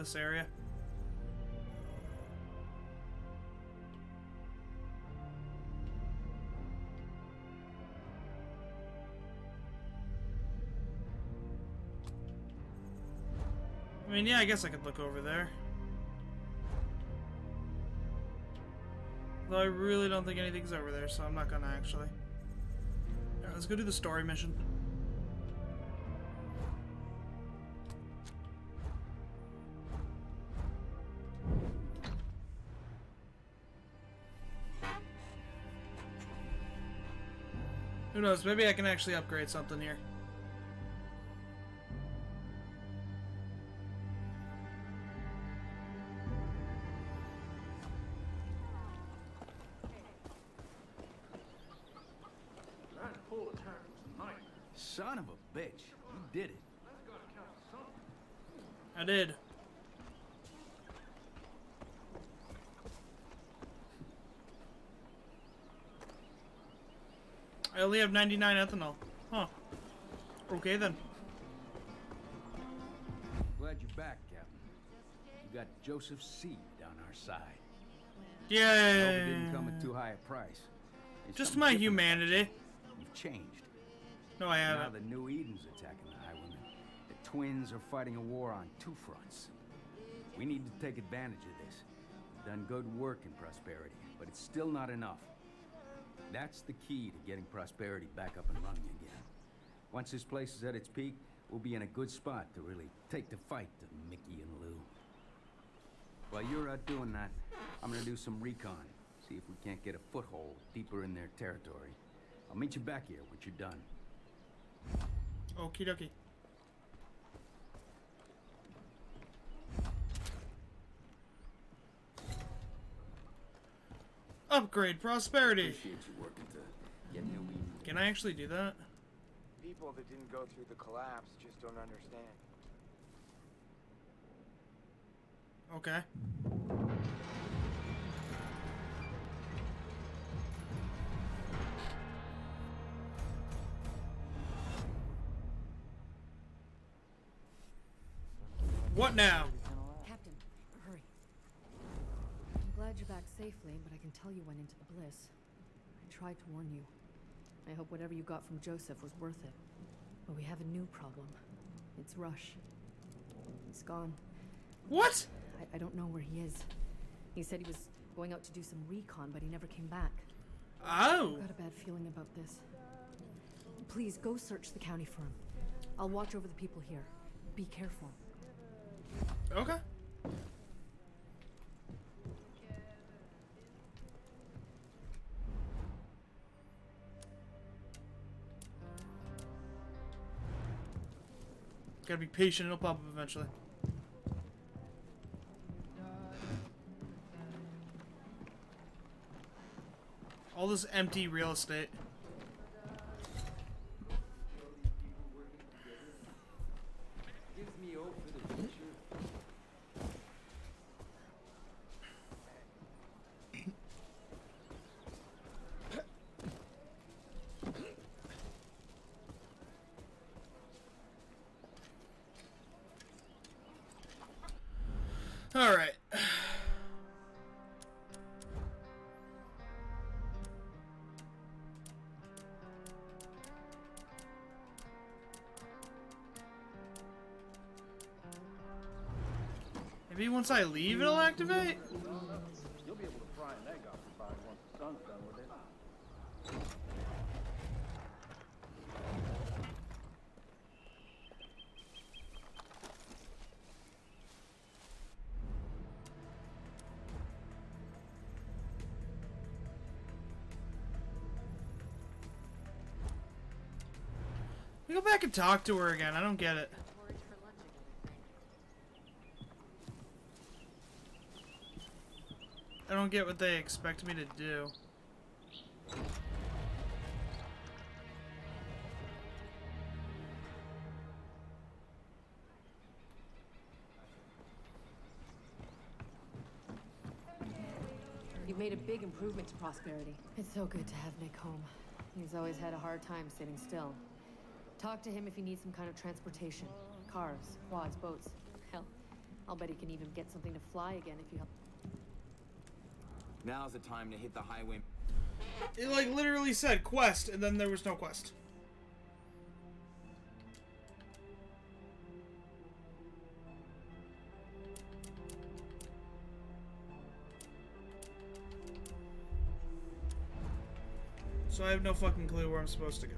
This area. I mean, yeah, I guess I could look over there. Though I really don't think anything's over there, so I'm not gonna actually. Let's go do the story mission. Knows, maybe I can actually upgrade something here. I only have 99 ethanol. Huh. Okay then. Glad you're back, Captain. You got Joseph Seed on our side. Yeah. It didn't come at too high a price. There's Just my humanity. you. You've changed. No, I haven't. Now the New Eden's attacking the Highwaymen. The twins are fighting a war on two fronts. We need to take advantage of this. We've done good work in Prosperity, but it's still not enough. That's the key to getting Prosperity back up and running again. Once this place is at its peak, we'll be in a good spot to really take the fight to Mickey and Lou. While you're out doing that, I'm gonna do some recon. See if we can't get a foothold deeper in their territory. I'll meet you back here once you're done. Okie dokie. Upgrade prosperity. Appreciate you working to get New Can I actually do that? People that didn't go through the collapse just don't understand. Okay. What now? Captain, hurry. I'm glad you're back safely, but I can tell you went into the bliss. I tried to warn you. I hope whatever you got from Joseph was worth it. But we have a new problem. It's Rush. He's gone. What? I, I don't know where he is. He said he was going out to do some recon, but he never came back. Oh. I've got a bad feeling about this. Please go search the county for him. I'll watch over the people here. Be careful. Okay. Gotta be patient, it'll pop up eventually. All this empty real estate. once I leave, it'll activate? You'll be able to fry an egg off the once the sun's done with it. Go back and talk to her again. I don't get it. Get what they expect me to do. You've made a big improvement to Prosperity. It's so good to have Nick home. He's always had a hard time sitting still. Talk to him if you need some kind of transportation. Cars, quads, boats. Hell, I'll bet he can even get something to fly again if you help. Now's the time to hit the highway. It like literally said quest, and then there was no quest. So I have no fucking clue where I'm supposed to go.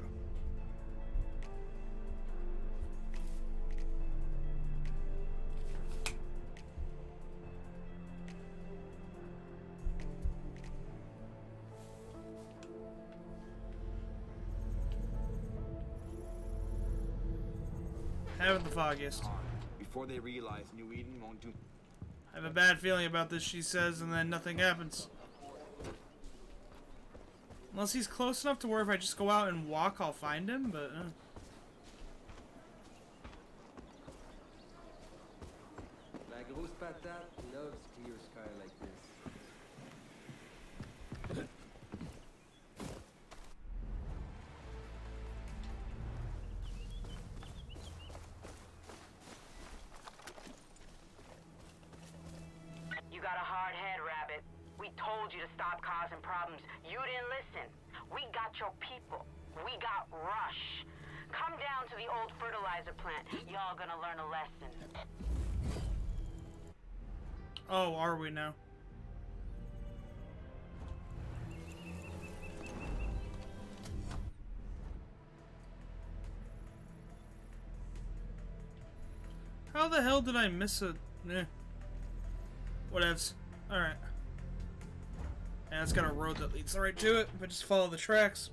Haven't the foggiest. Before they realize New Eden won't do. I have a bad feeling about this, she says, and then nothing happens. Unless he's close enough to where if I just go out and walk, I'll find him, but... Uh. Now? How the hell did I miss a... Eh. Whatevs. Alright. And it's got a road that leads right to it, but just follow the tracks.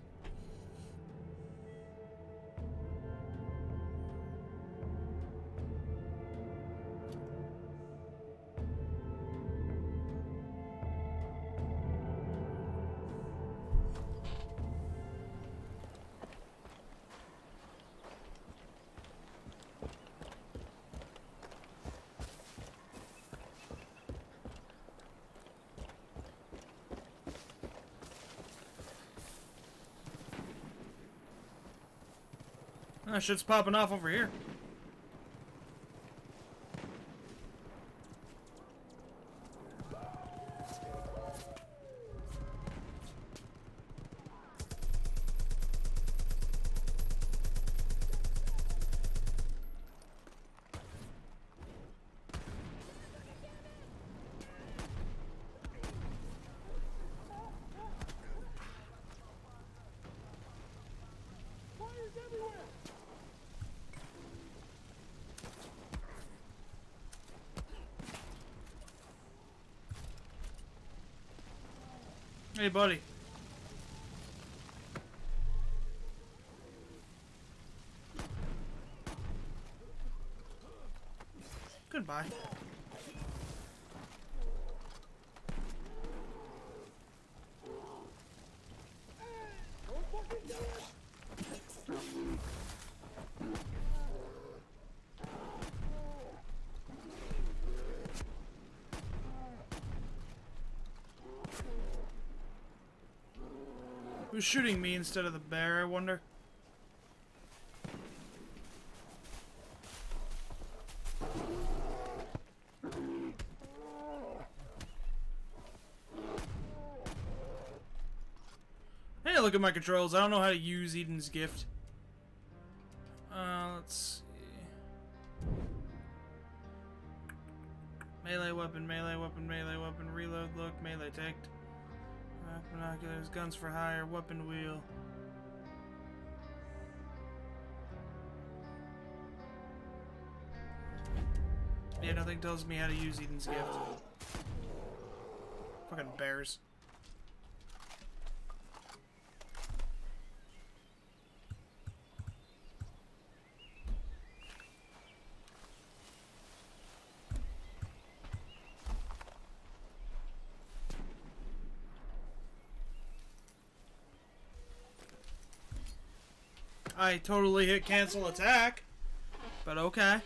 Shit's popping off over here. Hey, buddy. Goodbye. Who's shooting me instead of the bear, I wonder? Hey, look at my controls. I don't know how to use Eden's gift. Nothing tells me how to use Eden's gift. Fucking bears. I totally hit cancel attack, but okay.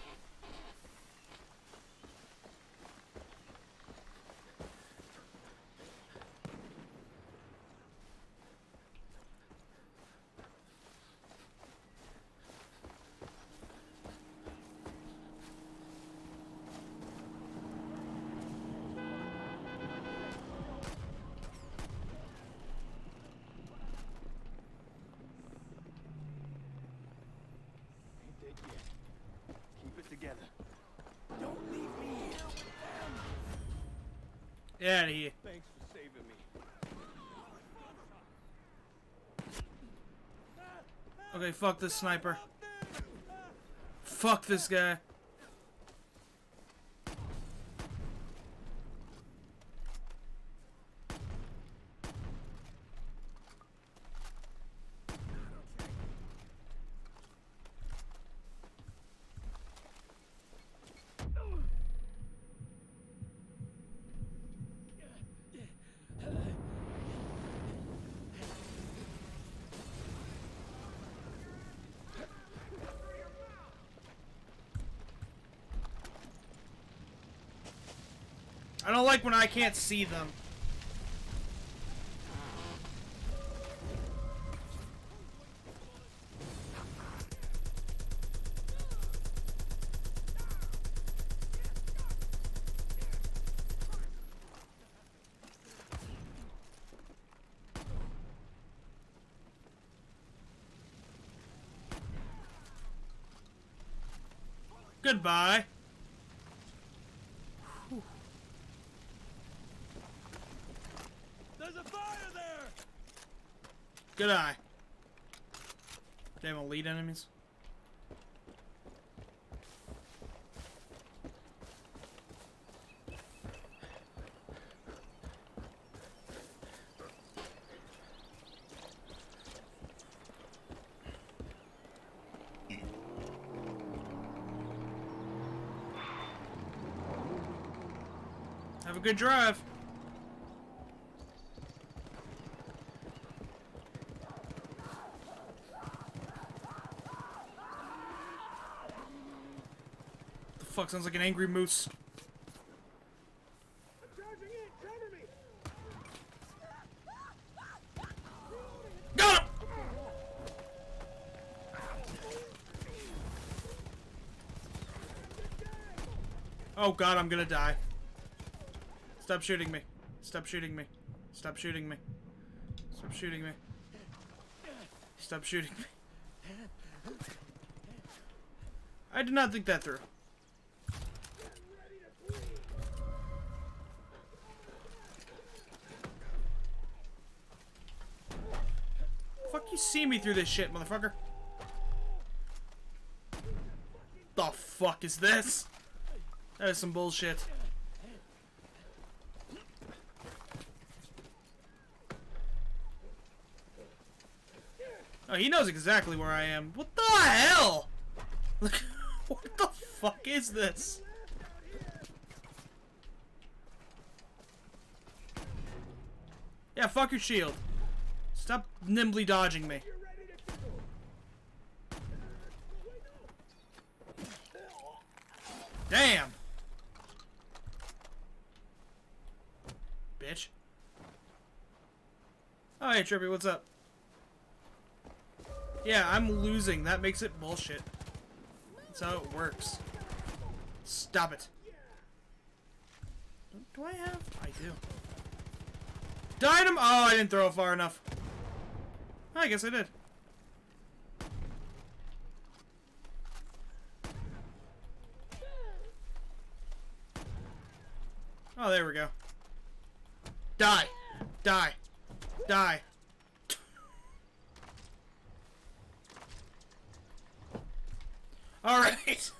Get out of here. Thanks for saving me. Okay, fuck this sniper. Fuck this guy. Like when I can't see them. Goodbye. There's a fire there! Good eye. Damn elite enemies. Have a good drive. Fuck sounds like an angry moose. Oh god, I'm gonna die. Stop shooting me. Stop shooting me. Stop shooting me. Stop shooting me. Stop shooting me. I did not think that through. See me through this shit, motherfucker. The fuck is this? That is some bullshit. Oh, he knows exactly where I am. What the hell? *laughs* Look, what the fuck is this? Yeah, fuck your shield. Stop nimbly dodging me. Damn! Bitch. Oh, hey, Trippy, what's up? Yeah, I'm losing. That makes it bullshit. That's how it works. Stop it. Do I have? I do. Dynam- Oh, I didn't throw it far enough. I guess I did. Oh, there we go. Die! Die! Die! Alright! It's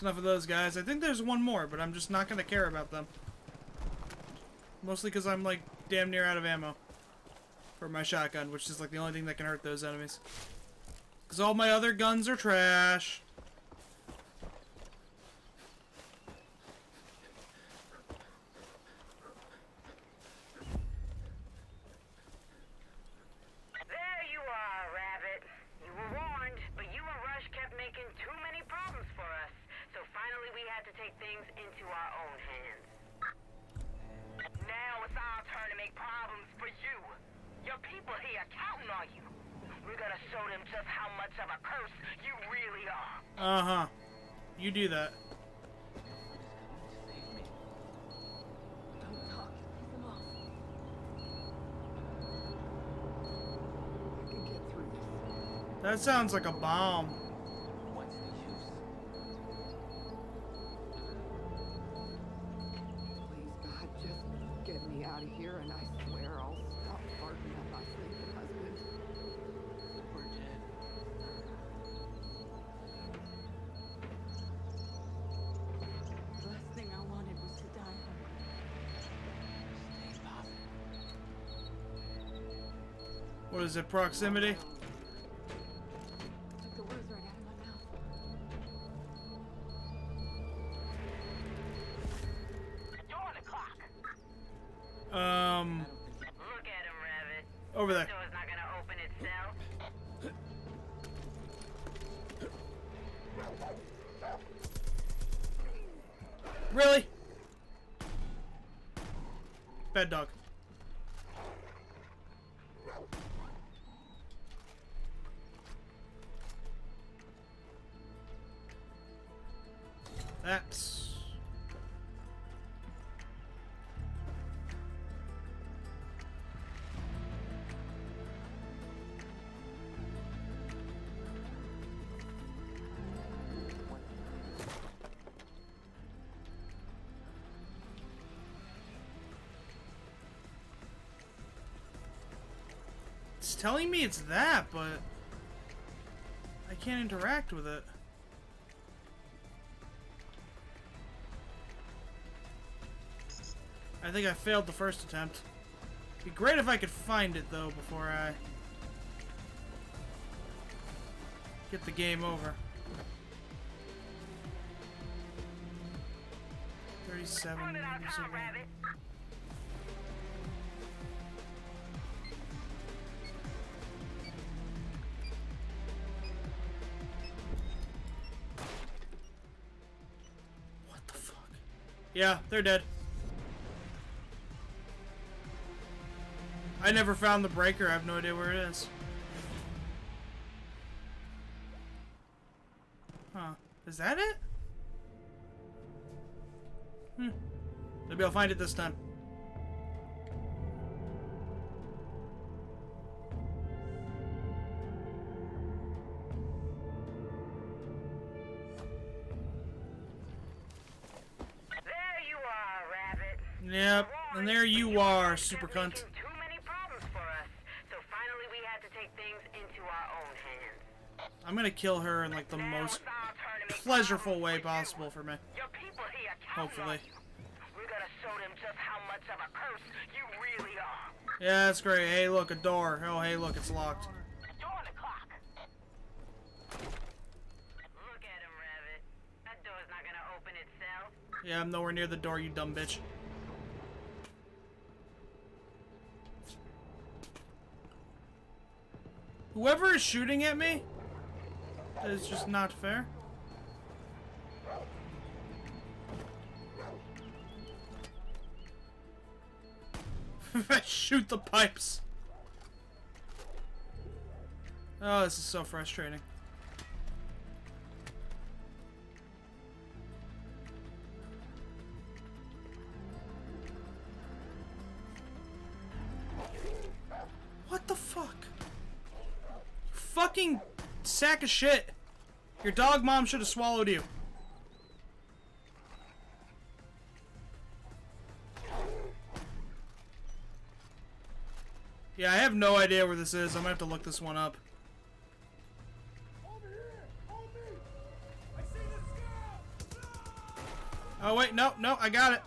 enough of those guys. I think there's one more, but I'm just not gonna care about them. Mostly because I'm, like, damn near out of ammo. For my shotgun, which is, like, the only thing that can hurt those enemies. Because all my other guns are trash. Proximity? Telling me it's that, but I can't interact with it. I think I failed the first attempt. Be great if I could find it though before I get the game over. 37 Run Yeah, they're dead. I never found the breaker. I have no idea where it is. Huh. Is that it? Hmm. Maybe I'll find it this time. Into our own hands. I'm gonna kill her in like the most pleasureful way possible for me. Your people here Hopefully. We're gonna show them just how much of a curse you really are. Yeah, that's great. Hey, look, a door. Oh, hey, look, it's locked. You're on the clock. Look at him, Rabbit. That door's not gonna open itself. Yeah, I'm nowhere near the door, you dumb bitch. Whoever is shooting at me is just not fair. *laughs* Shoot the pipes. Oh, this is so frustrating. Sack of shit. Your dog mom should have swallowed you. Yeah, I have no idea where this is. I'm gonna have to look this one up. Oh wait, no, no, I got it.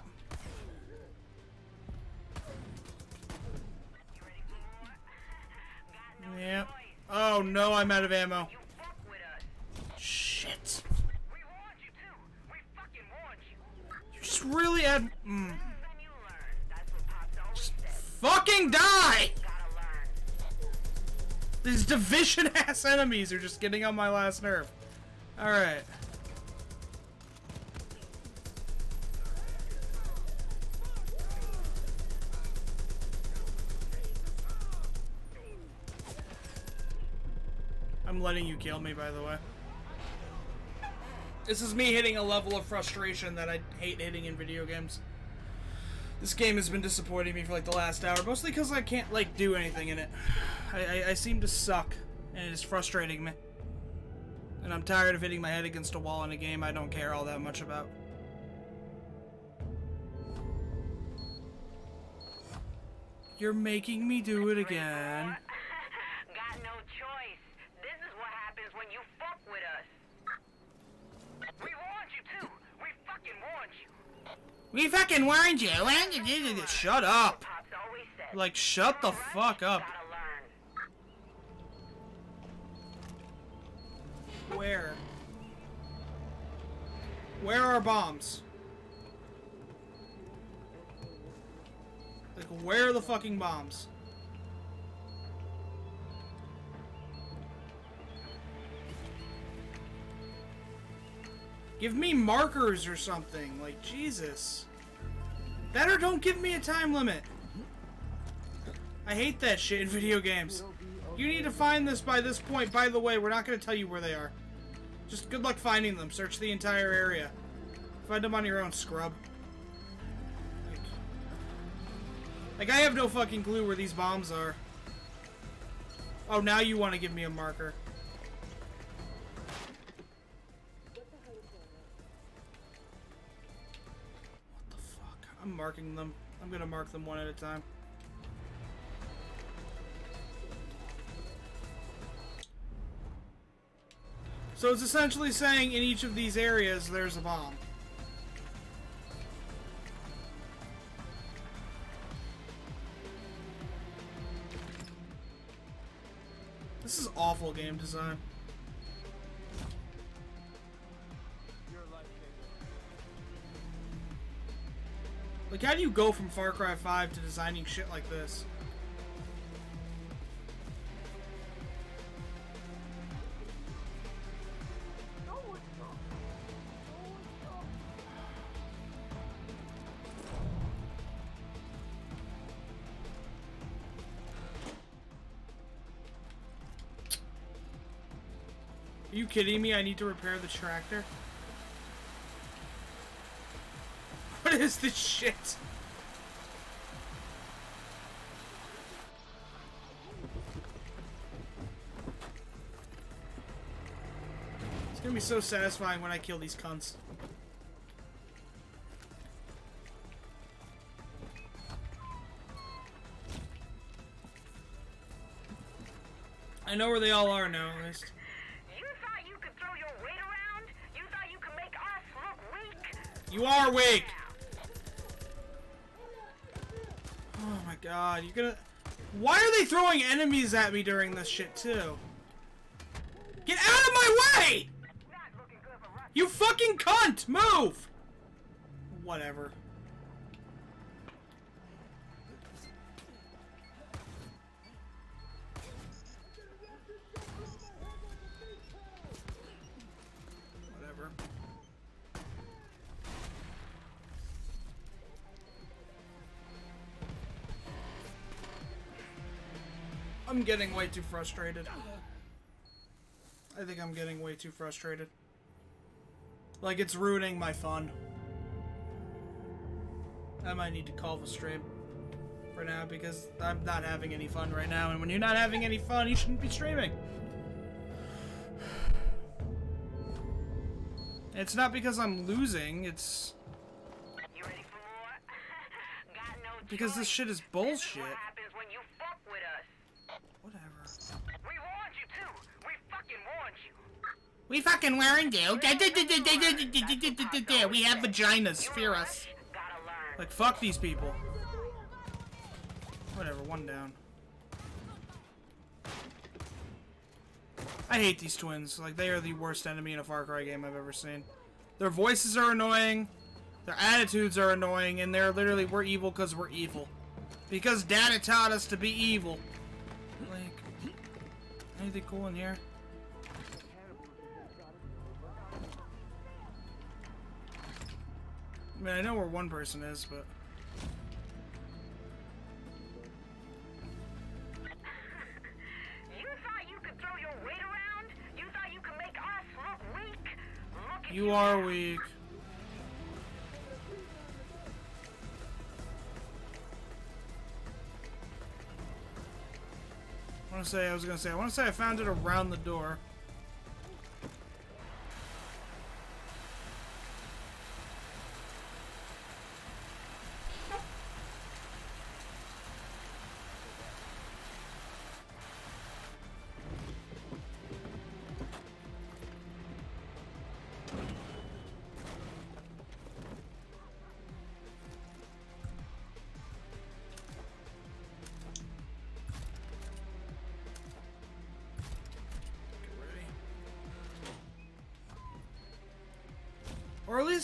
Yep. Oh no, I'm out of ammo. just really add. mm. Fucking die! These division-ass *laughs* enemies are just getting on my last nerve. Alright. I'm letting you kill me, by the way. This is me hitting a level of frustration that I hate hitting in video games. This game has been disappointing me for like the last hour, mostly because I can't like do anything in it. I, I, I seem to suck, and it is frustrating me. And I'm tired of hitting my head against a wall in a game I don't care all that much about. You're making me do it again. Got no choice. This is what happens when you fuck with us. We warned you too. We fucking warned you. We fucking warned you. Shut up. Like, shut the fuck up. Where? Where are bombs? Like, where are the fucking bombs? Give me markers or something. Like, Jesus. Better don't give me a time limit. I hate that shit in *laughs* video games. You need to find this by this point. By the way, we're not going to tell you where they are. Just good luck finding them. Search the entire area. Find them on your own, scrub. Like, I have no fucking clue where these bombs are. Oh, now you want to give me a marker. I'm marking them. I'm gonna mark them one at a time. So it's essentially saying in each of these areas there's a bomb. This is awful game design. Like, how do you go from Far Cry 5 to designing shit like this? Are you kidding me? I need to repair the tractor? What is this shit? It's gonna be so satisfying when I kill these cunts. I know where they all are now, at least. You thought you god, you're gonna... Why are they throwing enemies at me during this shit, too? Get out of my way! You fucking cunt! Move! Whatever. I'm getting way too frustrated. I think I'm getting way too frustrated. Like, it's ruining my fun. I might need to call the stream for now because I'm not having any fun right now. And when you're not having any fun, you shouldn't be streaming. It's not because I'm losing, it's... *laughs* Because this shit is bullshit. happens when you fuck with us. Whatever. We warned you too. We fucking warned you. We fucking wearing you. We have vaginas. Fear us. Like, fuck these people. Whatever, one down. I hate these twins. Like, they are the worst enemy in a Far Cry game I've ever seen. Their voices are annoying. Their attitudes are annoying. And they're literally, we're evil because we're evil. Because Dada taught us to be evil. Like, anything cool in here? I mean, I know where one person is, but... *laughs* you thought you could throw your weight around? You thought you could make us look weak? Look you, you are weak. I want to say, I was going to say, I want to say I found it around the door.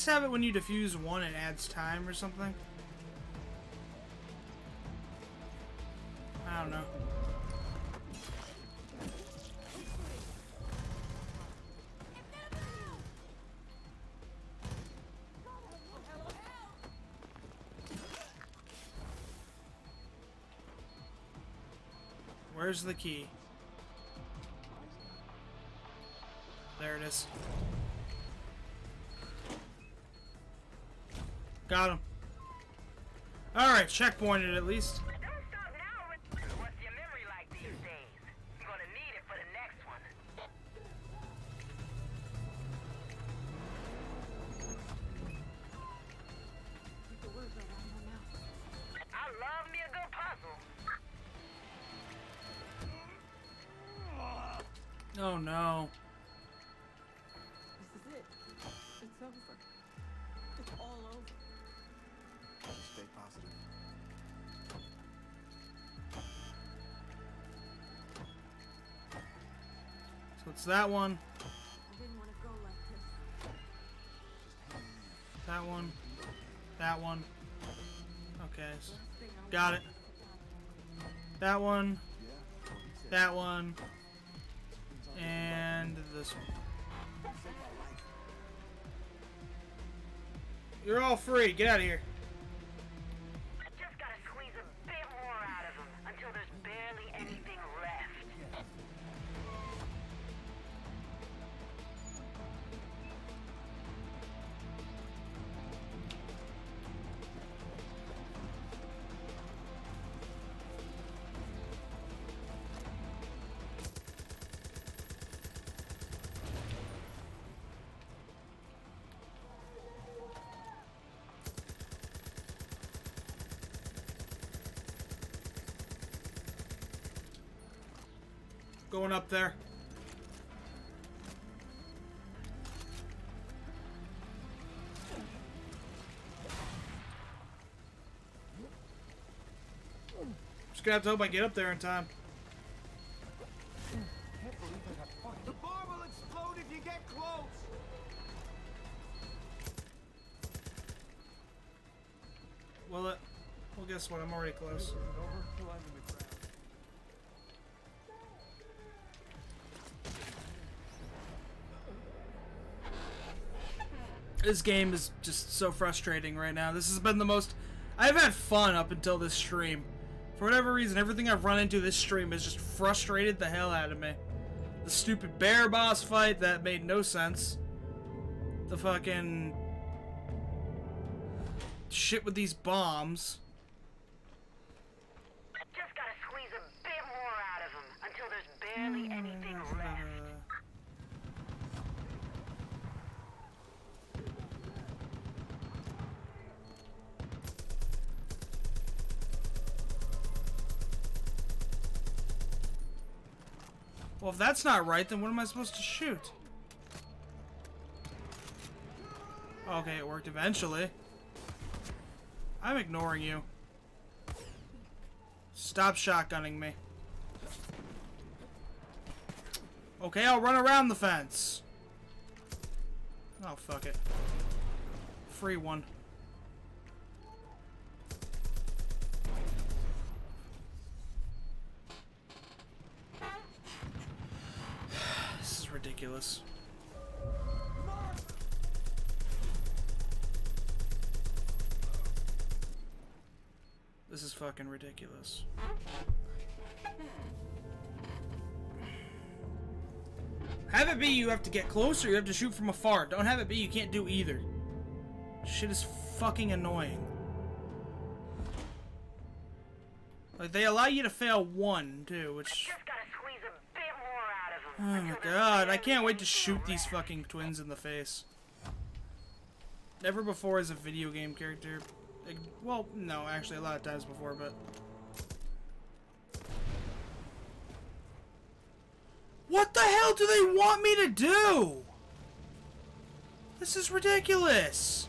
Have it when you defuse one, it adds time or something. I don't know. Where's the key? There it is. Got him. Alright, checkpointed at least. That one, I didn't want to go like this. that one, that one. Okay. Got it. That one, that one, and this one. You're all free. Get out of here. Going up there. Just gonna have to hope I get up there in time. The bar will explode if you get close. Well, it, well, guess what? I'm already close. This game is just so frustrating right now. This has been the most... I've had fun up until this stream. For whatever reason, everything I've run into this stream has just frustrated the hell out of me. The stupid bear boss fight, that made no sense. The fucking... Shit with these bombs. Just gotta squeeze a bit more out of him until there's barely anything left. Well, if that's not right, then what am I supposed to shoot? Okay, it worked eventually. I'm ignoring you. Stop shotgunning me. Okay, I'll run around the fence. Oh, fuck it. Free one. Ridiculous. Have it be you have to get closer, you have to shoot from afar. Don't have it be you can't do either. Shit is fucking annoying. Like, they allow you to fail one, too, which... Oh my god, I can't wait to shoot these fucking twins in the face. Never before as a video game character. Well, no, actually a lot of times before, but... What the hell do they want me to do? This is ridiculous.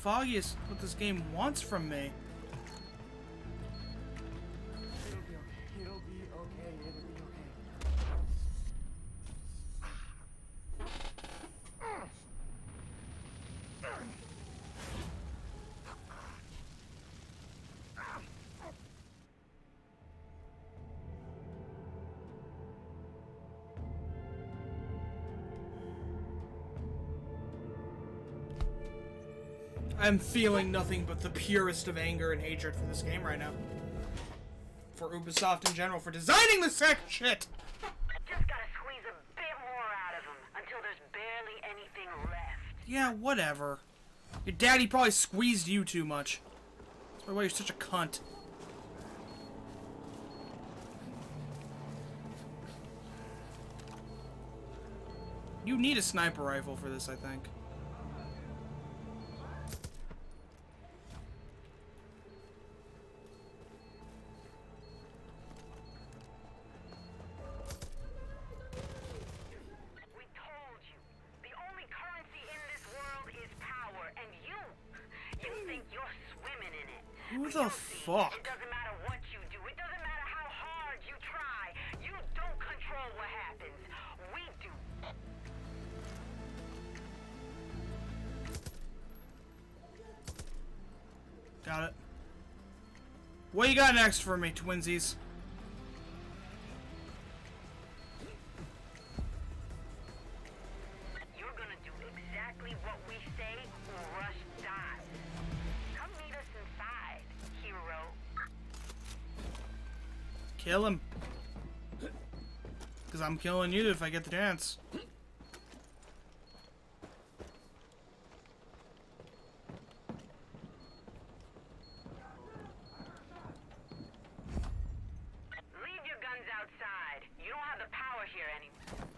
Foggiest what this game wants from me. I'm feeling nothing but the purest of anger and hatred for this game right now. For Ubisoft in general, for designing this sack shit! Just gotta squeeze a bit more out of him until there's barely anything left. Yeah, whatever. Your daddy probably squeezed you too much. That's why you're such a cunt. You need a sniper rifle for this, I think. Next for me, twinsies? You're gonna do exactly what we say or Rush dies. Come meet us inside, hero. Kill him. Because I'm killing you if I get the chance. Leave your guns outside. You don't have the power here anymore.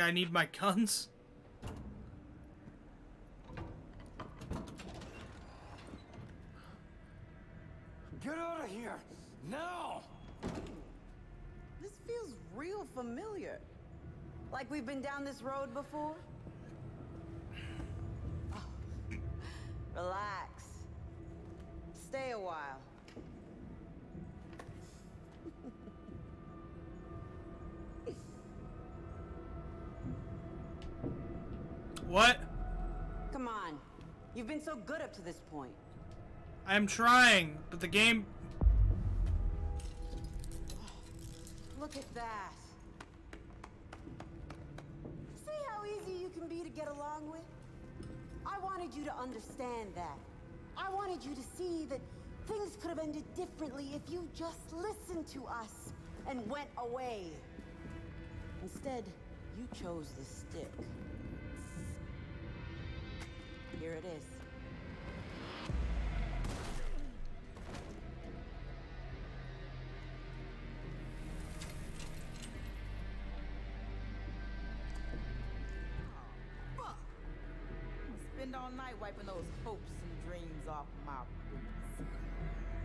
You think I need my guns? Get out of here! Now! This feels real familiar. Like we've been down this road before? Up to this point. I'm trying, but the game... Look at that. See how easy you can be to get along with? I wanted you to understand that. I wanted you to see that things could have ended differently if you just listened to us and went away. Instead, you chose the stick. Here it is. Wiping those hopes and dreams off my boots.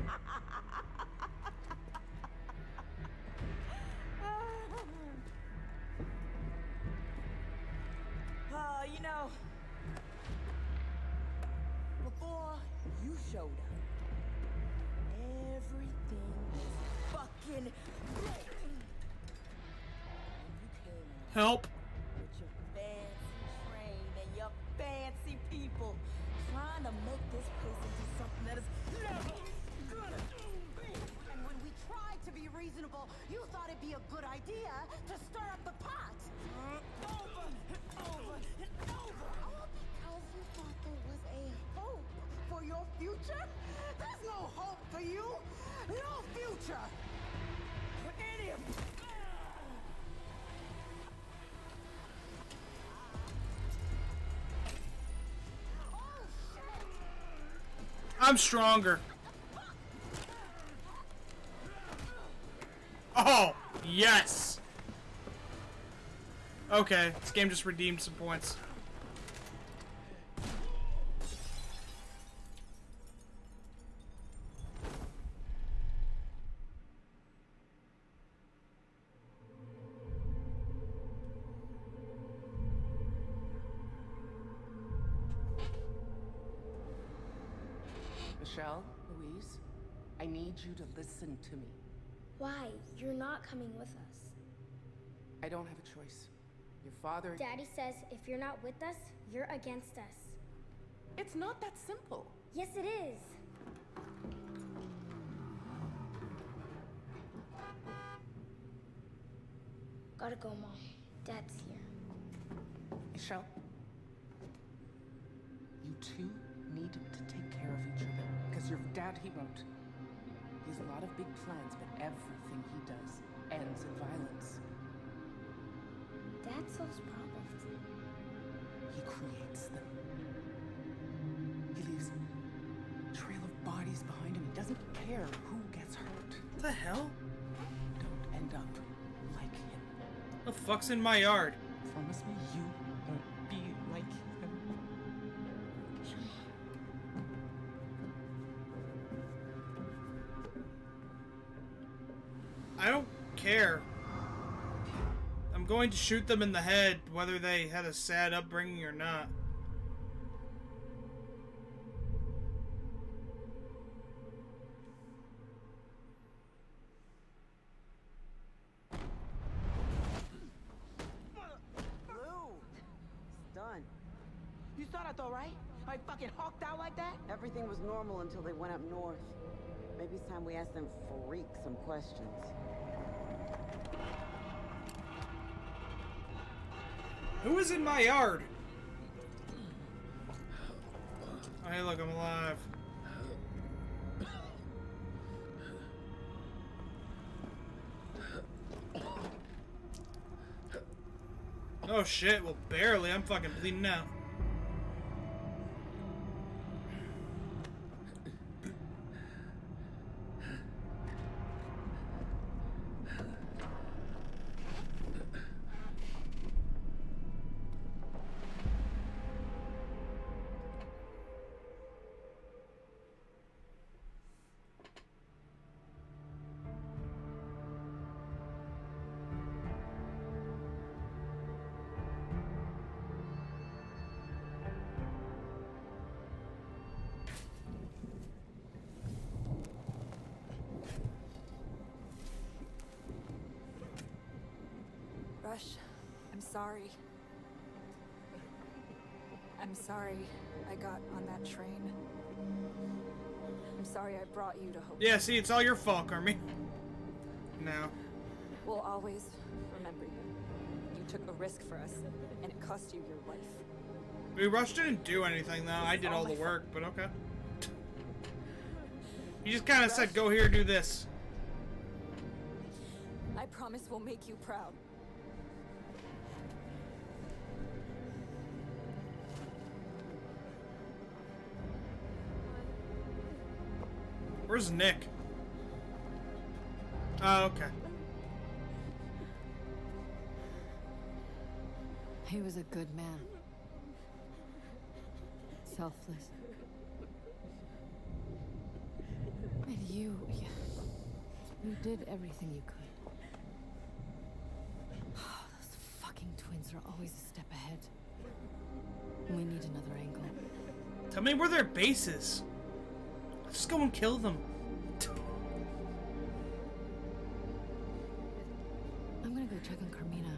*laughs* uh, you know, before you showed up, everything was fucking great. Help. To make this place into something that is never gonna be. And when we tried to be reasonable, you thought it'd be a good idea to stir up the pot. Uh, over and over and over. All because you thought there was a hope for your future? There's no hope for you. No future. For any of you. I'm stronger. Oh, yes. Okay, this game just redeemed some points. Listen to me. Why? You're not coming with us. I don't have a choice. Your father. Daddy says if you're not with us, you're against us. It's not that simple. Yes, it is. Gotta go, Mom. Dad's here. Michelle, you two need to take care of each other. Because your dad, he won't. He has a lot of big plans, but everything he does ends in violence. Dad solves problems. He creates them. He leaves a trail of bodies behind him. He doesn't care who gets hurt. What the hell? Don't end up like him. The fuck's in my yard? Promise me you going to shoot them in the head, whether they had a sad upbringing or not. Blue! It's. You saw that though, right? I fucking hawked out like that? Everything was normal until they went up north. Maybe it's time we ask them freak some questions. Who is in my yard? Oh, hey, look, I'm alive. Oh shit, well barely, I'm fucking bleeding out. Yeah, see, it's all your fault, Carmi. Now. We'll always remember you. You took a risk for us, and it cost you your life. We Rush didn't do anything, though. I did all the work, but okay. You just kind of said, go here, do this. I promise we'll make you proud. Where's Nick? Oh, okay. He was a good man. Selfless. And you, you, did everything you could. Oh, those fucking twins are always a step ahead. We need another angle. Tell me where their base is. Just go and kill them. I'm gonna go check on Carmina.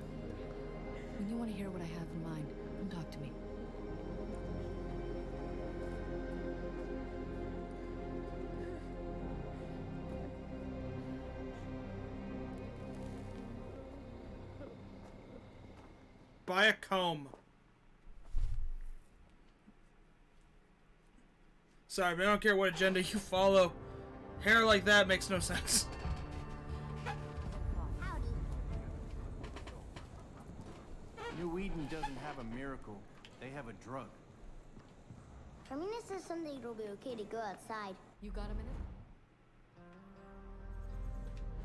When you want to hear what I have in mind, come talk to me. Buy a comb. Sorry, but I don't care what agenda you follow. Hair like that makes no sense. New Eden doesn't have a miracle. They have a drug. Terminus says someday it'll be okay to go outside. You got a minute?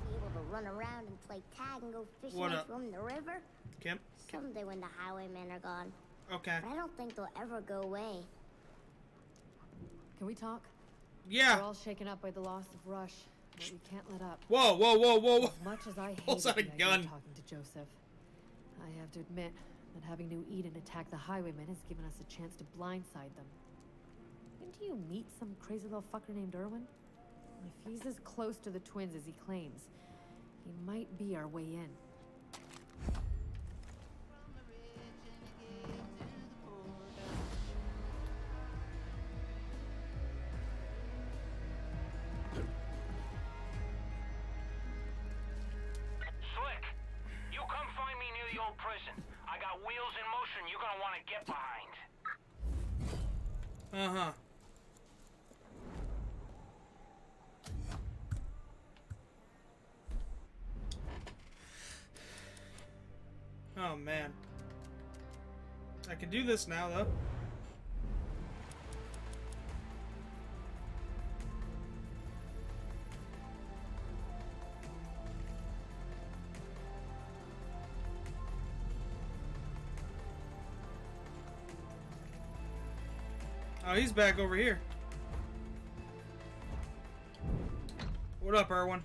Be able to run around and play tag and go fishing What and up? swim the river. Kim? Someday when the highwaymen are gone. Okay. But I don't think they'll ever go away. Can we talk? Yeah. We're all shaken up by the loss of Rush, but we can't let up. Whoa, whoa, whoa, whoa, whoa. As much as I hate Pulls out a the idea of gun. talking to Joseph, I have to admit that having New Eden attack the highwaymen has given us a chance to blindside them. Didn't you meet some crazy little fucker named Irwin? If he's as close to the twins as he claims, he might be our way in. I can do this now, though. Oh, he's back over here. What up, Erwin?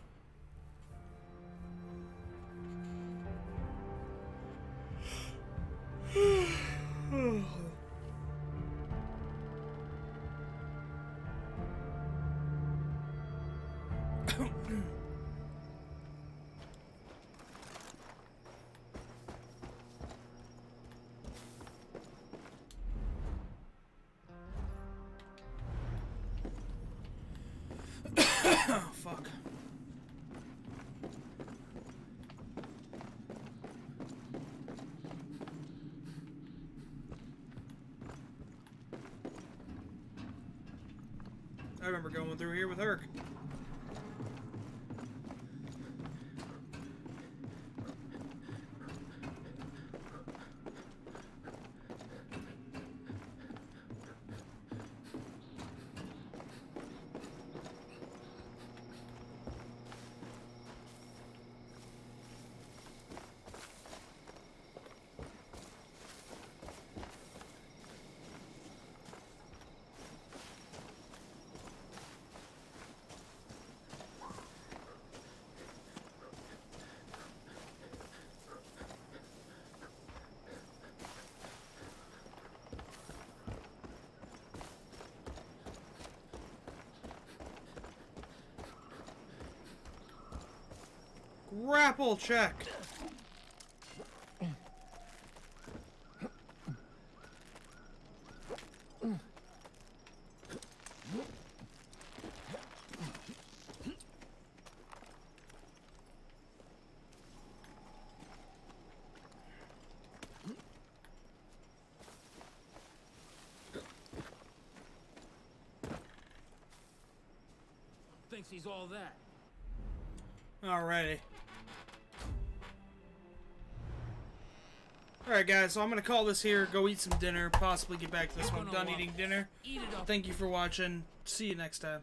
Through here with Hurk. Grapple check. Thinks he's all that. Alrighty. Alright guys, so I'm gonna call this here, go eat some dinner, possibly get back to this one gonna done eating dinner. Eat it up. Thank you for watching. See you next time.